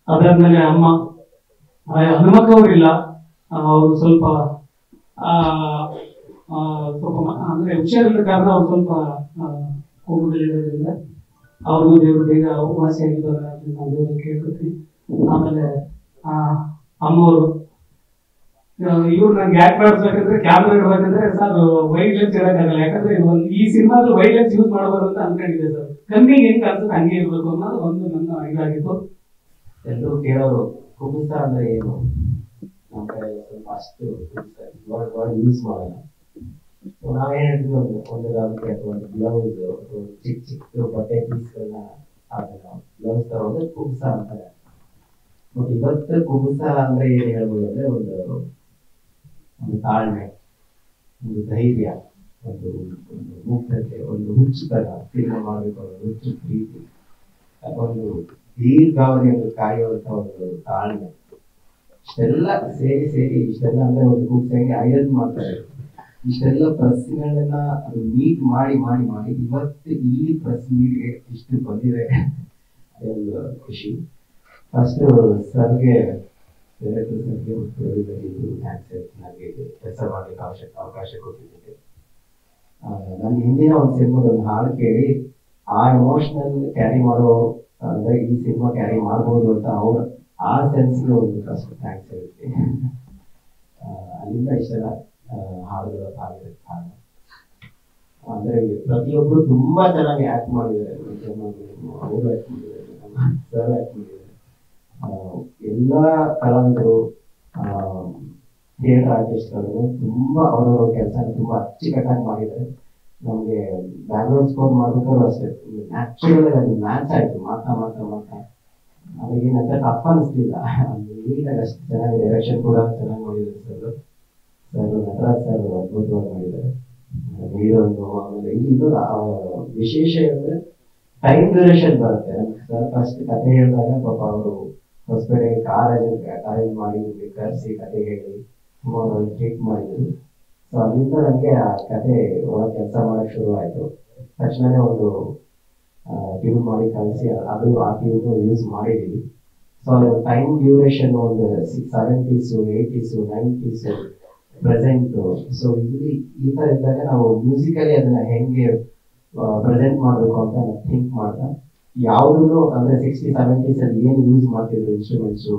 Speaker 1: ಅದಾದ್ಮೇಲೆ ಅಮ್ಮ ಹನುಮಕ್ಕ ಅವರಿಲ್ಲ ಅವರು ಸ್ವಲ್ಪ ಸ್ವಲ್ಪ ಅಂದ್ರೆ ಹುಷಾರಿಲ್ಲ ಕಾರಣ ಅವ್ರು ಸ್ವಲ್ಪ ಹೋಗುದಿರೋದ್ರಿಂದ ಅವ್ರಿಗೂ ದೇವರು ಬೇಗ ವಾಸಿಯಾಗಿದ್ದಾರೆ ಅಂತ ನಾವು ಆಮೇಲೆ ಆ, ಅಮ್ಮವರು ಇವ್ರು ನಂಗೆ ಯಾಕೆ ಮಾಡಿಸ್ಬೇಕಂದ್ರೆ ಕ್ಯಾಮ್ರಾ ಇಡ್ಬೇಕಂದ್ರೆ ಸರ್ ವೈಟ್ ಲೆನ್ಸ್ ಇಡಕ್ಕಾಗಲ್ಲ ಯಾಕಂದ್ರೆ ಈ ಸಿನಿಮಾದ ವೈಟ್ ಲೆನ್ಸ್ ಯೂಸ್ ಮಾಡಬಾರ್ದು ಅಂತ ಅನ್ಕೊಂಡಿದ್ದೆ ಸರ್. ಕಣ್ಣಿಗೆ ಹೆಂಗ್ ಅನ್ಸುತ್ತೆ ಹಂಗೆ ಇರ್ಬೇಕು ಅನ್ನೋದು ಒಂದು ನನ್ನ ಇದಾಗಿತ್ತು
Speaker 7: ಎಲ್ಲರೂ ಕೇಳೋರು ಕುಬುಸ ಅಂದ್ರೆ ಏನು? ನಮ್ಮ ಕಡೆ ಸ್ವಲ್ಪ ಅಷ್ಟು ವರ್ಡ್ ವರ್ಡ್ ಯೂಸ್ ಮಾಡಲ್ಲ. ನಾವೇನ್ ಹೇಳ್ತೀವಿ ಒಂದು ಒಂದು ಅದಕ್ಕೆ ಅಥವಾ ಒಂದು ಬ್ಲೌಸ್ ಚಿಕ್ಕ ಚಿಕ್ಕ ಬಟ್ಟೆ ಪೀಸ್ಗಳನ್ನ ಹಾಕೋಣ ಬ್ಲೌಸ್ ತರೋದು ಕುಬುಸ ಅಂತಾರೆ ಬಟ್ ಇವತ್ತು ಕುಬುಸ ಅಂದ್ರೆ ಏನ್ ಹೇಳ್ಬೋದು ಅಂದ್ರೆ ಒಂದು ಒಂದು ತಾಳ್ಮೆ, ಒಂದು ಧೈರ್ಯ. ಒಂದು ಒಂದು ಮುಗ್ಧತೆ ಒಂದು ಹುಚ್ಚುತನ ಸಿನಿಮಾ ಅನ್ನೋ ಹುಚ್ಚು ಪ್ರೀತಿ ಒಂದು ದೀರ್ಘಾವಧಿ ಒಂದು ಕಾಯುವಂತ ಒಂದು ತಾಳ್ಮೆ ಇಷ್ಟೆಲ್ಲ ಸೇರಿ ಸೇರಿ ಇಷ್ಟೆಲ್ಲ ಅಂದ್ರೆ ಒಂದು ಕೂಗ್ಸಂಗೆ ಐರನ್ ಮಾಡ್ತಾರೆ ಇಷ್ಟೆಲ್ಲ ಪ್ರಶ್ನೆಗಳನ್ನ ಅದು ಮೀಟ್ ಮಾಡಿ ಮಾಡಿ ಮಾಡಿ ಇವತ್ತು ಇಲ್ಲಿ ಪ್ರೆಸ್ ಮೀಟ್ಗೆ ಇಷ್ಟು ಬಂದಿದೆ ಅದೊಂದು ಖುಷಿ ಫಸ್ಟ್ ಸರ್ಗೆ ಸರ್ಗೆ ಮತ್ತು ಇದು ನನಗೆ ಕೆಲಸ ಮಾಡಲಿಕ್ಕೆ ಅವಶ್ಯಕ ಅವಕಾಶ ಕೊಟ್ಟಿದ್ದಕ್ಕೆ ಆ, ನನ್ನ ಹಿಂದಿನ ಒಂದು ಸಿನಿಮಾದ ಒಂದು ಹಾಡು ಕೇಳಿ ಆ ಎಮೋಷನಲ್ ಕ್ಯಾರಿ ಮಾಡೋ ಅಂದ್ರೆ ಈ ಸಿನಿಮಾ ಕ್ಯಾರಿ ಮಾಡ್ಬೋದು ಅಂತ ಅವ್ರ ಆ ಸೆನ್ಸ್ಗೆ ಒಂದು ಫಸ್ಟ್ ಥ್ಯಾಂಕ್ಸ್ ಹೇಳ್ತೀನಿ. ಅಲ್ಲಿಂದ ಇಷ್ಟೆಲ್ಲ ಹಾಡುಗಳ ಹಾಡು ಕಾರಣ ಅಂದ್ರೆ ಪ್ರತಿಯೊಬ್ರು ತುಂಬಾ ಚೆನ್ನಾಗಿ ಆಕ್ಟ್ ಮಾಡಿದ್ದಾರೆ. ಅವರು ಆಕ್ಟ್ ಮಾಡಿದ್ದಾರೆ ಸರ್ ಆಕ್ಟ್ ಮಾಡಿದ್ದಾರೆ. ಆ, ಕಲಾವಿದರು ಥಿಯೇಟರ್ ಆರ್ಟಿಸ್ಟ್ಗಳು ತುಂಬಾ ಅವರವರ ಕೆಲಸ ತುಂಬಾ ಅಚ್ಚುಕಟ್ಟಾಗಿ ಮಾಡಿದ್ದಾರೆ. ನಮಗೆ ಬ್ಯಾಕ್ಗ್ರೌಂಡ್ ಸ್ಕೋರ್ ಮಾಡ್ಬೇಕಾದ್ರು ಅಷ್ಟೇ. ನ್ಯಾಚುರಲ್ ಅದು ಮ್ಯಾಚ್ ಆಯ್ತು. ಮಾತಾ ಮಾತಾ ಮಾತಾ ಅದೇನಂತ ಟಫ್ ಅನಿಸ್ತಿಲ್ಲ ನೀಟಾಗಿ ಅಷ್ಟು ಚೆನ್ನಾಗಿ ಡೈರೆಕ್ಷನ್ ಕೂಡ ಚೆನ್ನಾಗಿ ಮಾಡಿದ್ದಾರೆ ಸರ್ ಸರ್ ನಟರಾಜ್ ಸರ್ ಅದ್ಭುತವಾಗಿ ಮಾಡಿದ್ದಾರೆ. ನೀರೊಂದು ಆಮೇಲೆ ಇದು ವಿಶೇಷ ಅಂದ್ರೆ ಟೈಮ್ ಡ್ಯೂರೇಷನ್ ಬರುತ್ತೆ. ಸರ್ ಫಸ್ಟ್ ಕತೆ ಹೇಳಿದಾಗ ಪಾಪ ಅವರು ಹೊಸಪೇಟೆ ಕಾರ್ ಕಾಲೇಜ್ ಮಾಡಿ ಕರೆಸಿ ಕತೆ ಹೇಳಿ. ಟ್ರೀಟ್ ಮಾಡಿದ್ರು ಸೊ ಅಲ್ಲಿಂದ ನನಗೆ ಆ ಕತೆ ಒಳಗೆ ಕೆಲಸ ಮಾಡಕ್ ಶುರು ಆಯ್ತು. ತಕ್ಷಣನೇ ಒಂದು ಟ್ಯೂಬ್ ಮಾಡಿ ಕಳಿಸಿ, ಅದು ಆ ಟ್ಯೂಬ್ ಯೂಸ್ ಮಾಡಿದೀವಿ. ಸೊ ಅದು ಟೈಮ್ ಡ್ಯೂರೇಷನ್ ಒಂದು seventies eighties nineties present so ಇಲ್ಲಿ ಈ ಥರ ಇದ್ದಾಗ ನಾವು ಮ್ಯೂಸಿಕಲಿ ಅದನ್ನ ಹೆಂಗೆ ಪ್ರೆಸೆಂಟ್ ಮಾಡಬೇಕು ಅಂತ ಥಿಂಕ್ ಮಾಡ್ತಾ ಯಾವುದನ್ನು ಅಂದರೆ ಸಿಕ್ಸ್ಟಿ ಸೆವೆಂಟೀಸ್ ಅಲ್ಲಿ ಏನು ಯೂಸ್ ಮಾಡ್ತಿದ್ರು ಇನ್ಸ್ಟ್ರೂಮೆಂಟ್ಸು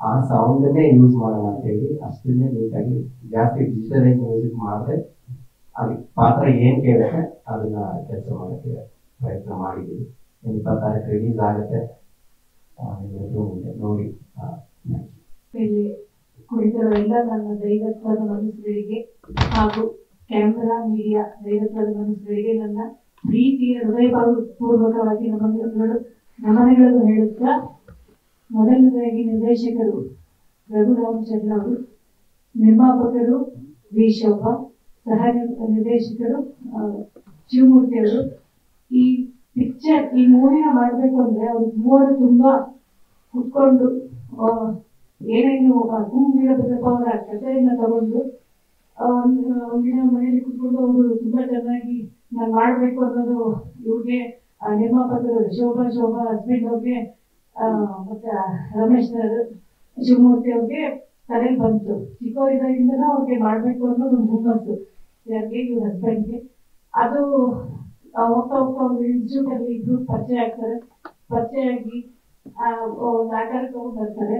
Speaker 7: ಆ ಸೌಂಡನ್ನೇ ಯೂಸ್ ಮಾಡೋಣ ಅಂತ ಹೇಳಿ ಅಷ್ಟನ್ನೇ ನೀಟಾಗಿ ಜಾಸ್ತಿ ಡಿಜಿಟಲೈಸ್ ಮ್ಯೂಸಿಕ್ ಮಾಡಿದ್ರೆ ಅದಕ್ಕೆ ಪಾತ್ರ ಏನ್ ಕೇಳುತ್ತೆ ಅದನ್ನ ಕೆಲಸ ಮಾಡಕ್ಕೆ ಪ್ರಯತ್ನ ಮಾಡಿದ್ದೀವಿ ಇಪ್ಪತ್ತಾರಕ್ಕೆ ರಿಲೀಸ್ ಆಗುತ್ತೆ. ನೋಡಿ.
Speaker 8: ಎಲ್ಲ ನನ್ನ ದೈವತ್ವದ ಮನಸ್ಸುಗಳಿಗೆ ಹಾಗೂ ಕ್ಯಾಮೆರಾ ಮೀಡಿಯಾ ದೈವತ್ವದ ಮನಸ್ಸುಗಳಿಗೆ ನನ್ನ ಪ್ರೀತಿಯ ಹೃದಯ ಪೂರ್ವಕವಾಗಿ ನಮನಗಳು ನಮನಗಳನ್ನು ಹೇಳುತ್ತಾ ಮೊದಲನೇದಾಗಿ ನಿರ್ದೇಶಕರು ರಘುರಾಮಚಂದ್ರ ಅವರು, ನಿರ್ಮಾಪಕರು ವಿ ಶೋಭಾ ಸಹ ನಿರ್- ನಿರ್ದೇಶಕರು ಶಿವಮೂರ್ತಿ ಅವರು. ಈ ಪಿಕ್ಚರ್ ಈ ಮೂವಿನ ಮಾಡಬೇಕು ಅಂದ್ರೆ ಅವ್ರ ಮೂವರು ತುಂಬಾ ಕುತ್ಕೊಂಡು ಏನೇನು ಕುಂಬಿಡ ಭದ್ರಪ್ಪ ಅವರ ಕಥೆಯನ್ನ ತಗೊಂಡು ಒಂದು ಒಂದ್ ಒಂದಿನ ಮನೆಯಲ್ಲಿ ಕುತ್ಕೊಂಡು ಅವರು ತುಂಬಾ ಚೆನ್ನಾಗಿ ನಾನು ಮಾಡಬೇಕು ಅನ್ನೋದು ಇವ್ರಿಗೆ ನಿರ್ಮಾಪಕರು ಶೋಭಾ ಶೋಭಾ ಹಸ್ಬೆಂಡ್ ಅವ್ರಿಗೆ ಮತ್ತೆ ಶಿವಮೂರ್ತಿ ಅವ್ರಿಗೆ ಕರೆ ಬಂತು. ಚಿಕ್ಕವರಿದ್ದಾಗಿಂದ ಅವ್ರಿಗೆ ಮಾಡ್ಬೇಕು ಅನ್ನೋದು ಒಂದು ಹುಮ್ಮಸ್ಸು. ಯಾಕೆ ಇವ್ರ ಹಸ್ಬೆಂಡ್ಗೆ ಅದು ಹೋಗ್ತಾ ಹೋಗ್ತಾ ಒಂದು ಇನ್ಸ್ಟಿಟ್ಯೂಟಲ್ಲಿ ಇದ್ರು ಪರಿಚಯ ಆಗ್ತಾರೆ. ಪರಿಚಯ ಆಗಿ ಒಂದು ಆಕಾರ ತಗೊಂಡ್ ಬರ್ತಾರೆ.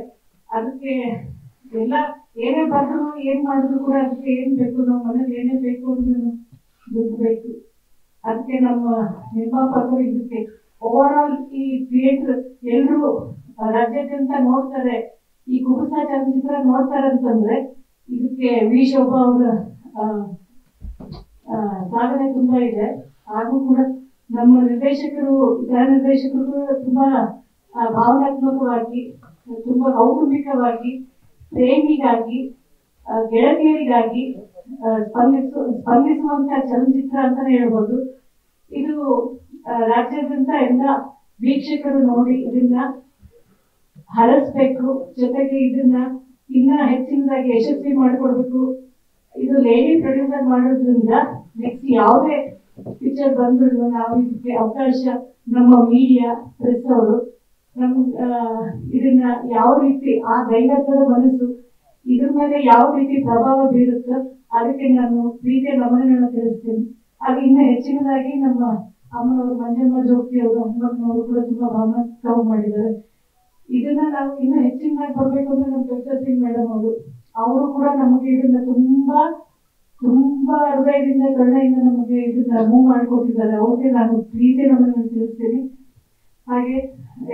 Speaker 8: ಅದಕ್ಕೆ ಎಲ್ಲ ಏನೇ ಬಂದ್ರು ಏನ್ ಮಾಡಿದ್ರು ಕೂಡ ಅದಕ್ಕೆ ಏನ್ ಬೇಕು? ನಮ್ಮ ಮನೇಲಿ ಏನೇ ಬೇಕು ಅಂದ್ರೆ ದುಡ್ಡು ಬೇಕು. ಅದಕ್ಕೆ ನಮ್ಮ ನಿರ್ಮಾಪಕರು ಇದಕ್ಕೆ ಓವರ್ ಆಲ್ ಈ ಥಿಯೇಟರ್ ಎಲ್ಲರೂ ರಾಜ್ಯಾದ್ಯಂತ ನೋಡ್ತಾರೆ. ಈ ಕುಬುಸ ಚಲನಚಿತ್ರ ನೋಡ್ತಾರೆ ಅಂತಂದ್ರೆ ಇದಕ್ಕೆ ವಿ ಶೋಭಾ ಅವರ ಸಾಧನೆ ತುಂಬಾ ಇದೆ. ಹಾಗೂ ಕೂಡ ನಮ್ಮ ನಿರ್ದೇಶಕರು ಇತರ ನಿರ್ದೇಶಕರು ತುಂಬಾ ಭಾವನಾತ್ಮಕವಾಗಿ, ತುಂಬಾ ಕೌಟುಂಬಿಕವಾಗಿ, ಪ್ರೇಮಿಗಾಗಿ ಗೆಳತಿಯರಿಗಾಗಿ ಸ್ಪಂದಿಸು, ಸ್ಪಂದಿಸುವಂತ ಚಲನಚಿತ್ರ ಅಂತಾನೆ ಹೇಳ್ಬೋದು. ಇದು ರಾಜ್ಯಾದ್ಯಂತ ಎಲ್ಲ ವೀಕ್ಷಕರು ನೋಡಿ ಇದನ್ನ ಹರಸ್ಬೇಕು. ಜೊತೆಗೆ ಇದನ್ನ ಇನ್ನ ಹೆಚ್ಚಿನದಾಗಿ ಯಶಸ್ವಿ ಮಾಡಿಕೊಡ್ಬೇಕು. ಇದು ಲೇಡಿ ಪ್ರೊಡ್ಯೂಸರ್ ಮಾಡೋದ್ರಿಂದ ನೆಕ್ಸ್ಟ್ ಯಾವುದೇ ಪಿಕ್ಚರ್ ಬಂದ್ರು ನಾವು ಇದಕ್ಕೆ ಅವಕಾಶ ನಮ್ಮ ಮೀಡಿಯಾ ಪ್ರೆಸ್ ಅವರು. ನಮ್ ಇದನ್ನ ಯಾವ ರೀತಿ ಆ ದೈವತ್ವದ ಮನಸ್ಸು, ಇದ್ರ ಮೇಲೆ ಯಾವ ರೀತಿ ಪ್ರಭಾವ ಬೀರುತ್ತೋ, ಅದಕ್ಕೆ ನಾನು ಪ್ರೀತಿಯ ಗಮನಗಳನ್ನ ತಿಳಿಸ್ತೀನಿ. ಹಾಗೆ ಇನ್ನ ಹೆಚ್ಚಿನದಾಗಿ ನಮ್ಮ ಅಮ್ಮನವರು ಮಂಜಮ್ಮ ಜೋಗಿ ಅವರು, ಅಮ್ಮನವರು ಕೂಡ ತುಂಬಾ ಭಾವನಾತ್ಮಕ ಮಾಡಿದ್ದಾರೆ. ಇದನ್ನ ನಾವು ಇನ್ನು ಹೆಚ್ಚಿನದಾಗಿ ಬರ್ಬೇಕು ಅಂದ್ರೆ ನಮ್ಮ ಕವಿತಾ ಸಿಂಗ್ ಮೇಡಮ್ ಅವರು. ಅವರು ಕೂಡ ನಮಗೆ ಇದನ್ನ ತುಂಬಾ ತುಂಬಾ ಹೃದಯದಿಂದ, ಕರುಣೆಯಿಂದ ನಮಗೆ ಇದನ್ನ ಮೂವ್ ಮಾಡಿಕೊಟ್ಟಿದ್ದಾರೆ. ಅವ್ರಿಗೆ ನಾನು ಪ್ರೀತಿ ನಮ್ಮನ್ನು ತಿಳಿಸ್ತೀನಿ. ಹಾಗೆ,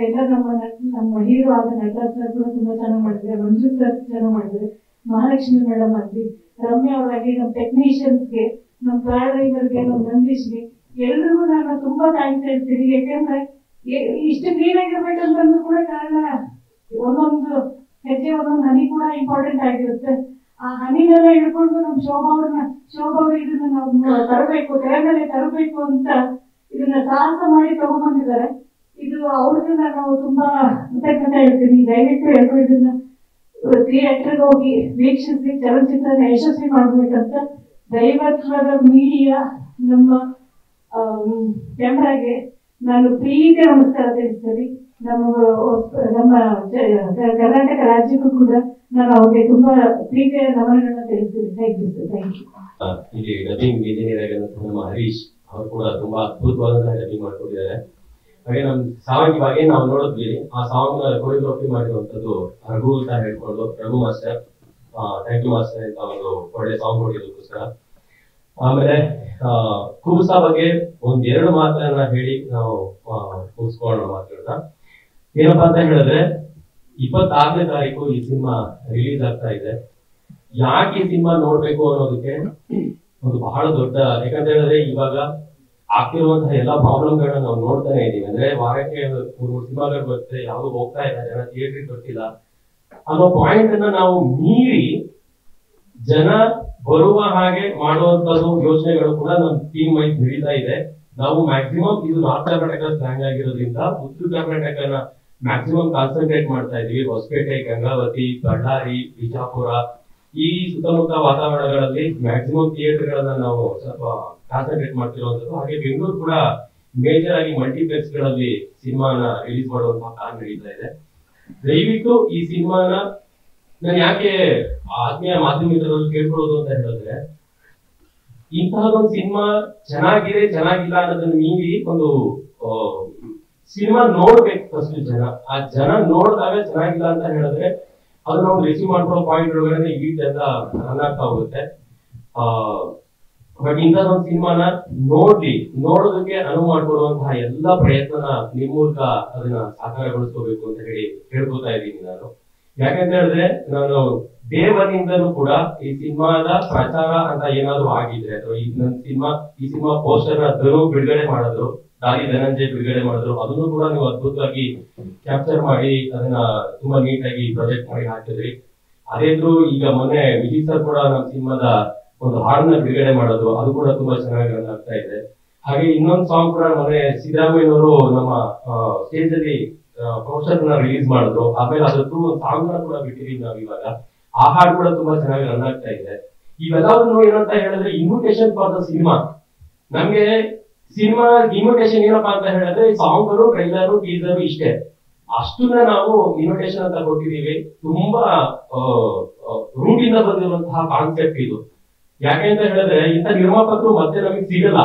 Speaker 8: ಎಲ್ಲ ನಮ್ಮ ನಮ್ಮ ಹೀರೋ ಆದ ನಟ ಸರ್ ಕೂಡ ತುಂಬಾ ಚೆನ್ನಾಗಿ ಮಾಡಿದ್ದಾರೆ. ಮಂಜು ಸರ್ ಚೆನ್ನಾಗಿ ಮಾಡಿದ್ದಾರೆ. ಮಹಾಲಕ್ಷ್ಮಿ ಮೇಡಮ್ ಆಗಲಿ, ರಮ್ಯ ಅವರಾಗಿ ನಮ್ಮ ಟೆಕ್ನಿಷಿಯನ್ಸ್ಗೆ ನಮ್ಮ ಕಾರ್ ಡ್ರೈವರ್ಗೆ ನಮ್ಮ ನಂದೀಶ್ಗೆ ಎಲ್ರಿಗೂ ನಾನು ತುಂಬಾ ಥ್ಯಾಂಕ್ಸ್ ಹೇಳ್ತೀನಿ. ಯಾಕಂದ್ರೆ ಇಷ್ಟು ಕ್ಲೀನ್ ಆಗಿರ್ಬೇಕಂತಂದ್ರೂ ಕೂಡ ಕಾರಣ ಒಂದೊಂದು ಹೆಜ್ಜೆ, ಒಂದೊಂದು ಹನಿ ಕೂಡ ಇಂಪಾರ್ಟೆಂಟ್ ಆಗಿರುತ್ತೆ. ಆ ಹನಿನೆಲ್ಲ ಹಿಡ್ಕೊಂಡು ನಮ್ ಶೋಭಾ ಅವ್ರನ್ನ ಶೋಭಾ ಅವ್ರು ಇದನ್ನ ನಾವು ತರಬೇಕು ತೆರೆ ಮೇಲೆ ತರಬೇಕು ಅಂತ ಇದನ್ನ ಸಾಹಸ ಮಾಡಿ ತಗೊಂಡ್ಬಂದಿದ್ದಾರೆ. ಇದು ಅವ್ರಿಗೆ ನಾನು ತುಂಬಾ ಕೃತಜ್ಞತೆ ಹೇಳ್ತೀನಿ. ದಯವಿಟ್ಟು ಎಲ್ಲರೂ ಇದನ್ನ ಥಿಯೇಟರ್ಗೆ ಹೋಗಿ ವೀಕ್ಷಿಸಿ, ಚಲನಚಿತ್ರನ ಯಶಸ್ವಿ ಮಾಡ್ಬೇಕಂತ ದೈವತ್ವದ ಮೀಡಿಯಾ ನಮ್ಮ ಕ್ಯಾಮ್ರಾಗೆ ನಾನು ಪ್ರೀತಿ ನಮಸ್ಕಾರ ತಿಳಿಸ್ತೇನೆ. ನಮ್ಮ ನಮ್ಮ ಕರ್ನಾಟಕ ರಾಜ್ಯಕ್ಕೂ ಕೂಡ ನಾನು ಅವ್ರಿಗೆ ತುಂಬಾ ಪ್ರೀತಿಯ ನಮನಗಳನ್ನ ತಿಳಿಸ್ತೀನಿ. ಥ್ಯಾಂಕ್ ಯು ಸರ್
Speaker 6: ಇಲ್ಲಿ ನಮ್ಮ ಹರೀಶ್ ಅವರು ಕೂಡ ತುಂಬಾ ಅದ್ಭುತವಾದಂತಹ ಡಬ್ಬಿಂಗ್ ಮಾಡ್ಕೊಂಡಿದ್ದಾರೆ. ಹಾಗೆ ನಮ್ ಸಾಂಗ್ ಇವಾಗ ಏನ್ ನಾವು ನೋಡಿದ್ವಿ, ಆ ಸಾಂಗ್ನ ಕೊರಿಯೋಗ್ರಫಿ ಮಾಡಿರುವಂತದ್ದು ರಘು ಅಂತ ಹೇಳ್ಕೊಂಡು, Raghu master. Thank you master ಅಂತ ಒಂದು ಒಳ್ಳೆ ಸಾಂಗ್ ಕೊಟ್ಟಿದ್ದಕ್ಕೋಸ್ಕರ ಆಮೇಲೆ ಕುಬುಸ ಬಗ್ಗೆ ಒಂದ್ ಎರಡು ಮಾತನ್ನ ಹೇಳಿ ನಾವು ಕೂಸ್ಕೊಳ್ಳೋಣ ಮಾತಾಡೋಣ ಏನಪ್ಪಾ ಅಂತ ಹೇಳಿದ್ರೆ, ಇಪ್ಪತ್ತಾರನೇ ತಾರೀಕು ಈ ಸಿನಿಮಾ ರಿಲೀಸ್ ಆಗ್ತಾ ಇದೆ. ಯಾಕೆ ಈ ಸಿನಿಮಾ ನೋಡ್ಬೇಕು ಅನ್ನೋದಕ್ಕೆ ಒಂದು ಬಹಳ ದೊಡ್ಡ, ಯಾಕಂತ ಹೇಳಿದ್ರೆ ಇವಾಗ ಆಗ್ತಿರುವಂತಹ ಎಲ್ಲಾ ಪ್ರಾಬ್ಲಮ್ಗಳನ್ನ ನಾವು ನೋಡ್ತಾನೆ ಇದೀವಿ ಅಂದ್ರೆ ವಾರಕ್ಕೆ ಮೂರು ಸಿನಿಮಾಗಳು ಬರುತ್ತೆ ಯಾವ್ದು ಹೋಗ್ತಾ ಇಲ್ಲ, ಜನ ಥಿಯೇಟರ್ ಬರ್ತಿಲ್ಲ ಅನ್ನೋ ಪಾಯಿಂಟ್ ಅನ್ನ ನಾವು ಮೀರಿ ಜನ ಬರುವ ಹಾಗೆ ಮಾಡುವಂತದ್ದು ಯೋಚನೆಗಳು ಕೂಡ ನಮ್ಮ ಟೀಮ್ ವೈಸ್ ನಡೀತಾ ಇದೆ. ನಾವು ಮ್ಯಾಕ್ಸಿಮಮ್ ಇದು ನಾರ್ತ್ ಕರ್ನಾಟಕ ಸ್ಟ್ರಾಂಗ್ ಆಗಿರೋದ್ರಿಂದ ಉತ್ತರ ಕರ್ನಾಟಕನ ಮ್ಯಾಕ್ಸಿಮಮ್ ಕಾನ್ಸಂಟ್ರೇಟ್ ಮಾಡ್ತಾ ಇದೀವಿ ಹೊಸಪೇಟೆ, ಗಂಗಾವತಿ, ಬಳ್ಳಾರಿ, ಬಿಜಾಪುರ. ಈ ಸುತ್ತಮುತ್ತ ವಾತಾವರಣಗಳಲ್ಲಿ ಮ್ಯಾಕ್ಸಿಮಮ್ ಥಿಯೇಟರ್ ಗಳನ್ನ ನಾವು ಸ್ವಲ್ಪ ಕಾನ್ಸಂಟ್ರೇಟ್ ಮಾಡ್ತಿರುವಂತದ್ದು. ಹಾಗೆ ಬೆಂಗಳೂರು ಕೂಡ ಮೇಜರ್ ಆಗಿ ಮಲ್ಟಿಪ್ಲೆಕ್ಸ್ಗಳಲ್ಲಿ ಸಿನಿಮಾನ ರಿಲೀಸ್ ಮಾಡುವಂತಹ ಪ್ಲಾನ್ ನಡೀತಾ ಇದೆ. ದಯವಿಟ್ಟು ಈ ಸಿನಿಮಾನ ನಾನು ಯಾಕೆ ಆತ್ಮೀಯ ಮಾಧ್ಯಮದಲ್ಲಿ ಕೇಳ್ಕೊಳ್ಳೋದು ಅಂತ ಹೇಳಿದ್ರೆ, ಇಂತಹದೊಂದು ಸಿನಿಮಾ ಚೆನ್ನಾಗಿದೆ, ಚೆನ್ನಾಗಿಲ್ಲ ಅನ್ನೋದನ್ನ ಮೀರಿ ಒಂದು ಸಿನಿಮಾ ನೋಡ್ಬೇಕು ಫಸ್ಟ್ ಜನ. ಆ ಜನ ನೋಡಿದಾಗ ಚೆನ್ನಾಗಿಲ್ಲ ಅಂತ ಹೇಳಿದ್ರೆ ಅದು ನಾವು ರಿಸೀವ್ ಮಾಡ್ಕೊಳ್ಳೋ ಪಾಯಿಂಟ್ ಒಳಗಡೆ ಇಡೀ ಎಲ್ಲ ರನ್ ಆಗ್ತಾ ಹೋಗುತ್ತೆ. ಬಟ್ ಒಂದು ಸಿನಿಮಾನ ನೋಡಿ, ನೋಡೋದಕ್ಕೆ ಅನುವು ಮಾಡ್ಕೊಡುವಂತಹ ಎಲ್ಲಾ ಪ್ರಯತ್ನನ ನಿಮ್ಮ ಮೂಲಕ ಅದನ್ನ ಸಾಕಾರಗೊಳಿಸ್ಕೋಬೇಕು ಅಂತ ಹೇಳಿ ಹೇಳ್ಕೊತಾ ಇದ್ದೀನಿ ನಾನು. ಯಾಕಂತ ಹೇಳಿದ್ರೆ ನಾನು ಡೇ ಒನ್ ಕೂಡ ಈ ಸಿನಿಮಾದ ಪ್ರಚಾರ ಅಂತ ಏನಾದ್ರು ಆಗಿದ್ರೆ ಅಥವಾ ಈ ನನ್ನ ಸಿನಿಮಾ, ಈ ಸಿನಿಮಾ ಪೋಸ್ಟರ್ ಧನು ಬಿಡುಗಡೆ ಮಾಡಿದ್ರು, ದಾರಿ ಧನಂಜಯ್ ಬಿಡುಗಡೆ ಮಾಡಿದ್ರು, ಅದನ್ನು ಕೂಡ ನೀವು ಅದ್ಭುತವಾಗಿ ಕ್ಯಾಪ್ಚರ್ ಮಾಡಿ, ಅದನ್ನ ತುಂಬಾ ನೀಟಾಗಿ ಪ್ರೊಜೆಕ್ಟ್ ಮಾಡಿ ಹಾಕಿದ್ರಿ. ಅದೇ ಈಗ ಮೊನ್ನೆ ವಿಜಿತ್ ಸರ್ ಕೂಡ ನಮ್ಮ ಸಿನಿಮಾದ ಒಂದು ಹಾಡನ್ನ ಬಿಡುಗಡೆ ಮಾಡೋದು ಅದು ಕೂಡ ತುಂಬಾ ಚೆನ್ನಾಗಿ ರನ್ ಆಗ್ತಾ ಇದೆ. ಹಾಗೆ ಇನ್ನೊಂದು ಸಾಂಗ್ ಕೂಡ ಮೊನ್ನೆ ಸಿದ್ದರಾಮಯ್ಯನವರು ನಮ್ಮ ಸ್ಟೇಜ್ ಅಲ್ಲಿ ನ ರಿಲೀಸ್ ಮಾಡಿದ್ರು. ಆಮೇಲೆ ಅದ್ರ ಥ್ರೂ ಒಂದು ಸಾಂಗ್ ಕೂಡ ಬಿಟ್ಟಿದೀವಿ ನಾವು ಇವಾಗ. ಆ ಹಾಡು ಕೂಡ ತುಂಬಾ ಚೆನ್ನಾಗಿ ರನ್ ಆಗ್ತಾ ಇದೆ. ಇವೆಲ್ಲವನ್ನು ಏನಂತ ಹೇಳಿದ್ರೆ ಇನ್ವಿಟೇಷನ್ ಫಾರ್ ದ ಸಿನಿಮಾ ನಮ್ಗೆ ಸಿನಿಮಾ ಇನ್ವಿಟೇಷನ್ ಏನಪ್ಪಾ ಅಂತ ಹೇಳಿದ್ರೆ ಸಾಂಗ್ಗಳು ಟ್ರೈಲರ್ ಟೀಸರು ಇಷ್ಟೇ. ಅಷ್ಟನ್ನ ನಾವು ಇನ್ವಿಟೇಷನ್ ಅಂತ ಕೊಟ್ಟಿದೀವಿ. ತುಂಬಾ ರೂಟ್ ಇಂದ ಬಂದಿರುವಂತಹ ಕಾನ್ಸೆಪ್ಟ್ ಇದು. ಯಾಕೆ ಅಂತ ಹೇಳಿದ್ರೆ ಇಂಥ ನಿರ್ಮಾಪಕರು ಮತ್ತೆ ನಮಗೆ ಸಿಗಲ್ಲ.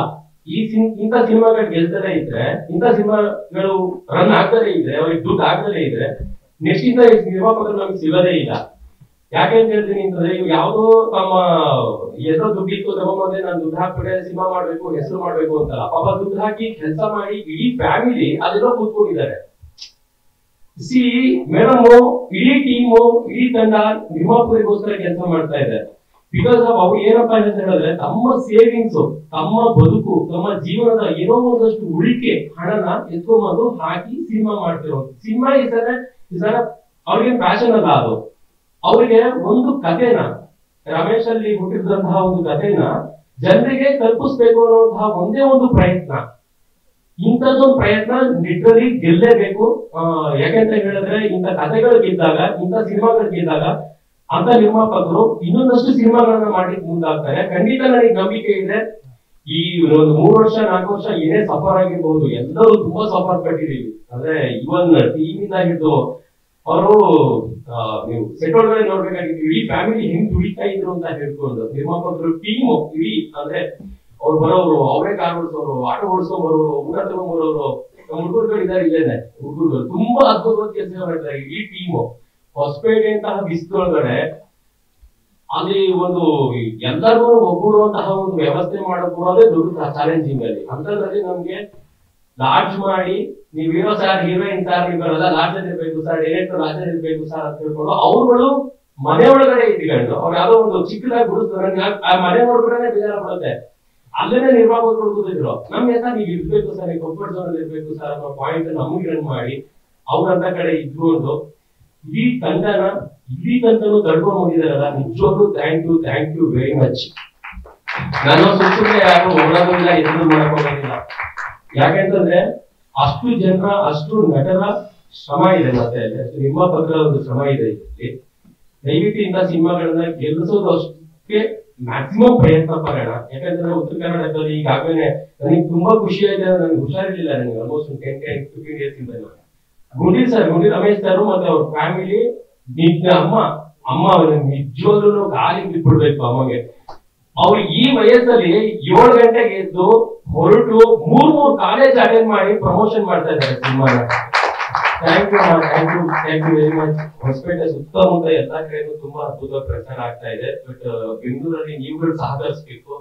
Speaker 6: ಈ ಇಂಥ ಸಿನಿಮಾಗಳು ಗೆಲ್ತದೇ ಇದ್ರೆ, ಇಂಥ ಸಿನಿಮಾಗಳು ರನ್ ಆಗ್ತದೇ ಇದ್ರೆ, ಅವ್ರಿಗೆ ದುಡ್ಡು ಆಗ್ತದೇ ಇದ್ರೆ, ನೆಕ್ಸ್ಟ್ ಇಂದ ನಿರ್ಮಾಪಕರು ನಮ್ಗೆ ಸಿಗೋದೇ ಇಲ್ಲ. ಯಾಕೆ ಅಂತ ಹೇಳ್ತೀನಿ ಅಂತಂದ್ರೆ ಇವ್ ಯಾವ್ದೋ ತಮ್ಮ ಹೆಸರು ದುಡ್ಡು ಇತ್ತು ತಗೊಂಬಂದ್ರೆ ನಾನು ದುಡ್ಡು ಹಾಕ್ಬಿಟ್ಟೆ, ಸಿನಿಮಾ ಮಾಡ್ಬೇಕು, ಹೆಸರು ಮಾಡ್ಬೇಕು ಅಂತ. ಪಾಪ ದುಡ್ಡು ಹಾಕಿ ಕೆಲಸ ಮಾಡಿ ಇಡೀ ಫ್ಯಾಮಿಲಿ ಅದೆಲ್ಲ ಕೂತ್ಕೊಂಡಿದ್ದಾರೆ. ಸಿ ಮೇಡಮ್ ಇಡೀ ಟೀಮು ಇಡೀ ತಂಡ ನಿರ್ಮಾಪಕರಿಗೋಸ್ಕರ ಕೆಲಸ ಮಾಡ್ತಾ ಇದೆ ಬಿಕಾಸ್ ಅವ್ರು ಏನಪ್ಪಾ ಅಂತ ಹೇಳಿದ್ರೆ ತಮ್ಮ ಸೇವಿಂಗ್ಸ್ ತಮ್ಮ ಬದುಕು ತಮ್ಮ ಜೀವನದ ಏನೋ ಒಂದಷ್ಟು ಉಳಿಕೆ ಹಣನ ಎತ್ಕೊಂಬಂದು ಹಾಕಿ ಸಿನಿಮಾ ಮಾಡ್ತಿರೋ ಸಿನಿಮಾ ಇದ್ರೆ ಅವ್ರಿಗೆ ಫ್ಯಾಷನ್ ಅಲ್ಲ ಅದು. ಅವರಿಗೆ ಒಂದು ಕಥೆನ, ರಮೇಶ್ ಅಲ್ಲಿ ಹುಟ್ಟಿದಂತಹ ಒಂದು ಕಥೆನ ಜನರಿಗೆ ಕಲ್ಪಿಸ್ಬೇಕು ಅನ್ನುವಂತಹ ಒಂದೇ ಒಂದು ಪ್ರಯತ್ನ. ಇಂಥದ್ದೊಂದು ಪ್ರಯತ್ನ ಲಿಟ್ರಲಿ ಗೆಲ್ಲೇಬೇಕು. ಯಾಕೆಂತ ಹೇಳಿದ್ರೆ ಇಂಥ ಕಥೆಗಳು ಗೆದ್ದಾಗ, ಇಂಥ ಸಿನಿಮಾಗಳು ಗೆದ್ದಾಗ ಅಂತ ನಿರ್ಮಾಪಕರು ಇನ್ನೊಂದಷ್ಟು ಸಿನಿಮಾಗಳನ್ನ ಮಾಡಿ ಮುಂದಾಗ್ತಾರೆ. ಖಂಡಿತ ನನಗೆ ನಂಬಿಕೆ ಇದೆ. ಈ ಒಂದು ಮೂರು ವರ್ಷ, ನಾಲ್ಕು ವರ್ಷ ಏನೇ ಸಫರ್ ಆಗಿರ್ಬೋದು, ಎಲ್ಲರೂ ತುಂಬಾ ಸಫರ್ ಪಟ್ಟಿದೀವಿ ಅಂದ್ರೆ ಇವನ್ ಟೀಮ್ ಇಂದ ಹಿಡಿದು ಅವರು ನೀವು ಸೆಟ್ ನೋಡ್ಬೇಕಾಗಿತ್ತು, ಇಡೀ ಫ್ಯಾಮಿಲಿ ಹೆಂಗ್ ದುಡಿತಾ ಇದ್ರು ಅಂತ ಹೇಳ್ಕೊಂಡು, ನಿರ್ಮಾಪಕರು ಟೀಮ್ ಇಡೀ ಅಂದ್ರೆ ಅವ್ರು ಬರೋರು ಅವರೇ ಕಾರ್ ಓಡಿಸೋರು, ಆಟೋ ಓಡಿಸ್ಕೊಂಡ್ ಬರೋರು ಊಟ ತಗೊಂಡ್ ಬರೋರು ಹುಡುಗರುಗಳು ಇದ್ದಾರೆ ಇಲ್ಲೇನೆ, ಹುಡುಗರುಗಳು. ತುಂಬಾ ಅದ್ಭುತವಾದ ಕೆಲಸ ಮಾಡಿದ್ದಾರೆ ಇಡೀ ಟೀಮು ಹೊಸಪೇಟೆ ಅಂತಹ ಬಿಸಿಲೊಳಗಡೆ ಅಲ್ಲಿ ಒಂದು ಎಲ್ಲರೂ ಒಗ್ಗೂಡುವಂತಹ ಒಂದು ವ್ಯವಸ್ಥೆ ಮಾಡೋದೇ ದೊಡ್ಡ ಚಾಲೆಂಜಿಂಗ್ ಅಲ್ಲಿ. ಅಂತದ್ರಲ್ಲಿ ನಮ್ಗೆ ಲಾಡ್ಜ್ ಮಾಡಿ ನೀವ್ ಹೀರೋ ಸರ್ ಹೀರೋಯಿನ್ ಸರ್ ನೀವೆಲ್ಲ ಲಾಡ್ಜ್ ಇರ್ಬೇಕು ಸರ್ ಡೈರೆಕ್ಟರ್ ಲಾಡ್ಜ್ ಇರ್ಬೇಕು ಸರ್ ಅಂತ ಹೇಳ್ಕೊಂಡು ಅವ್ರುಗಳು ಮನೆ ಒಳಗಡೆ ಇಟ್ಕೊಂಡು, ಅವ್ರು ಯಾವ್ದೋ ಒಂದು ಚಿಕ್ಕದಾಗಿ ಬಿಡಿಸ್ತಾರೆ ಆ ಮನೆ ಒಳಗಡೆ ಬೇಜಾರ ಬರುತ್ತೆ ಅಲ್ಲೇನೆ ನಿರ್ವಾಹ ಕೂತಿದ್ರು ನಮ್ಗೆ ಸರ್ ನೀವು ಇರ್ಬೇಕು ಸರ್ ನೀವು ಕಂಫರ್ಟ್ ಝೋನ್ ಇರ್ಬೇಕು ಸರ್ ಅನ್ನೋ ಪಾಯಿಂಟ್ ನಮಗೆ ಮಾಡಿ, ಅವ್ರಂತ ಕಡೆ ಇದ್ಕೊಂಡು ಇಡೀ ತಂಡನ ಇಲ್ಲಿ ತಂಡನು ತಡ್ಕೊಂಡು ಹೋಗಿದಾರಲ್ಲ ನಿಜವಾಗ್ಲೂ thank you thank you very much ನಾನು ಸುಮ್ಮನೆ ಯಾರು ಹೊರಗೋಗಿಲ್ಲ ಎದುರು ಮಾಡಕ್ ಹೋಗೋದಿಲ್ಲ ಯಾಕೆಂತಂದ್ರೆ, ಅಷ್ಟು ಜನರ ಅಷ್ಟು ನಟರ ಶ್ರಮ ಇದೆ ಮತ್ತೆ ನಿಮ್ಮ ನಿರ್ಮಾಪಕರ ಒಂದು ಶ್ರಮ ಇದೆ ಇಲ್ಲಿ. ದಯವಿಟ್ಟು ಇಂಥ ಸಿನಿಮಾಗಳನ್ನ ಗೆಲ್ಲಿಸೋದು ಅಷ್ಟಕ್ಕೆ ಮ್ಯಾಕ್ಸಿಮಮ್ ಪ್ರಯತ್ನ ಪಡೋಣ. ಯಾಕಂದ್ರೆ ಉತ್ತರ ಕನ್ನಡದಲ್ಲಿ ಈಗಾಗಲೇ ನನಗೆ ತುಂಬಾ ಖುಷಿ ಆಯ್ತು ನನಗೆ ಹುಷಾರಿರ್ಲಿಲ್ಲ ನನಗೆ almost ten ten fifteen days ಇಂದ ಗುಂಡಿ ಸರ್ ಗುಂಡಿ ರಮೇಶ್ ಸರ್ ಮತ್ತೆ ಅವ್ರ ಫ್ಯಾಮಿಲಿ ನಿಜ ಅಮ್ಮ ಅಮ್ಮ ಅವ್ರಿಗೆ ನಿಜವಾಗ್ಲೂ ಗಾಳಿ ಬಿಟ್ಬಿಡ್ಬೇಕು ಅಮ್ಮಗೆ. ಅವ್ರು ಈ ವಯಸ್ಸಲ್ಲಿ ಏಳು ಗಂಟೆಗೆ ಎದ್ದು ಹೊರಟು ಮೂರ್ ಮೂರ್ ಕಾಲೇಜ್ ಅಟೆಂಡ್ ಮಾಡಿ ಪ್ರಮೋಷನ್ ಮಾಡ್ತಾ ಇದ್ದಾರೆ ಸಿನಿಮಾನ. Thank you thank you thank you very much Hosapete ಸುತ್ತಮುತ್ತ ಎಲ್ಲಾ ಕಡೆನೂ ತುಂಬಾ ಅದ್ಭುತ ಪ್ರಚಾರ ಆಗ್ತಾ ಇದೆ. ಬಟ್ ಬೆಂಗಳೂರಲ್ಲಿ ನೀವುಗಳು ಸಹಕರಿಸಬೇಕು.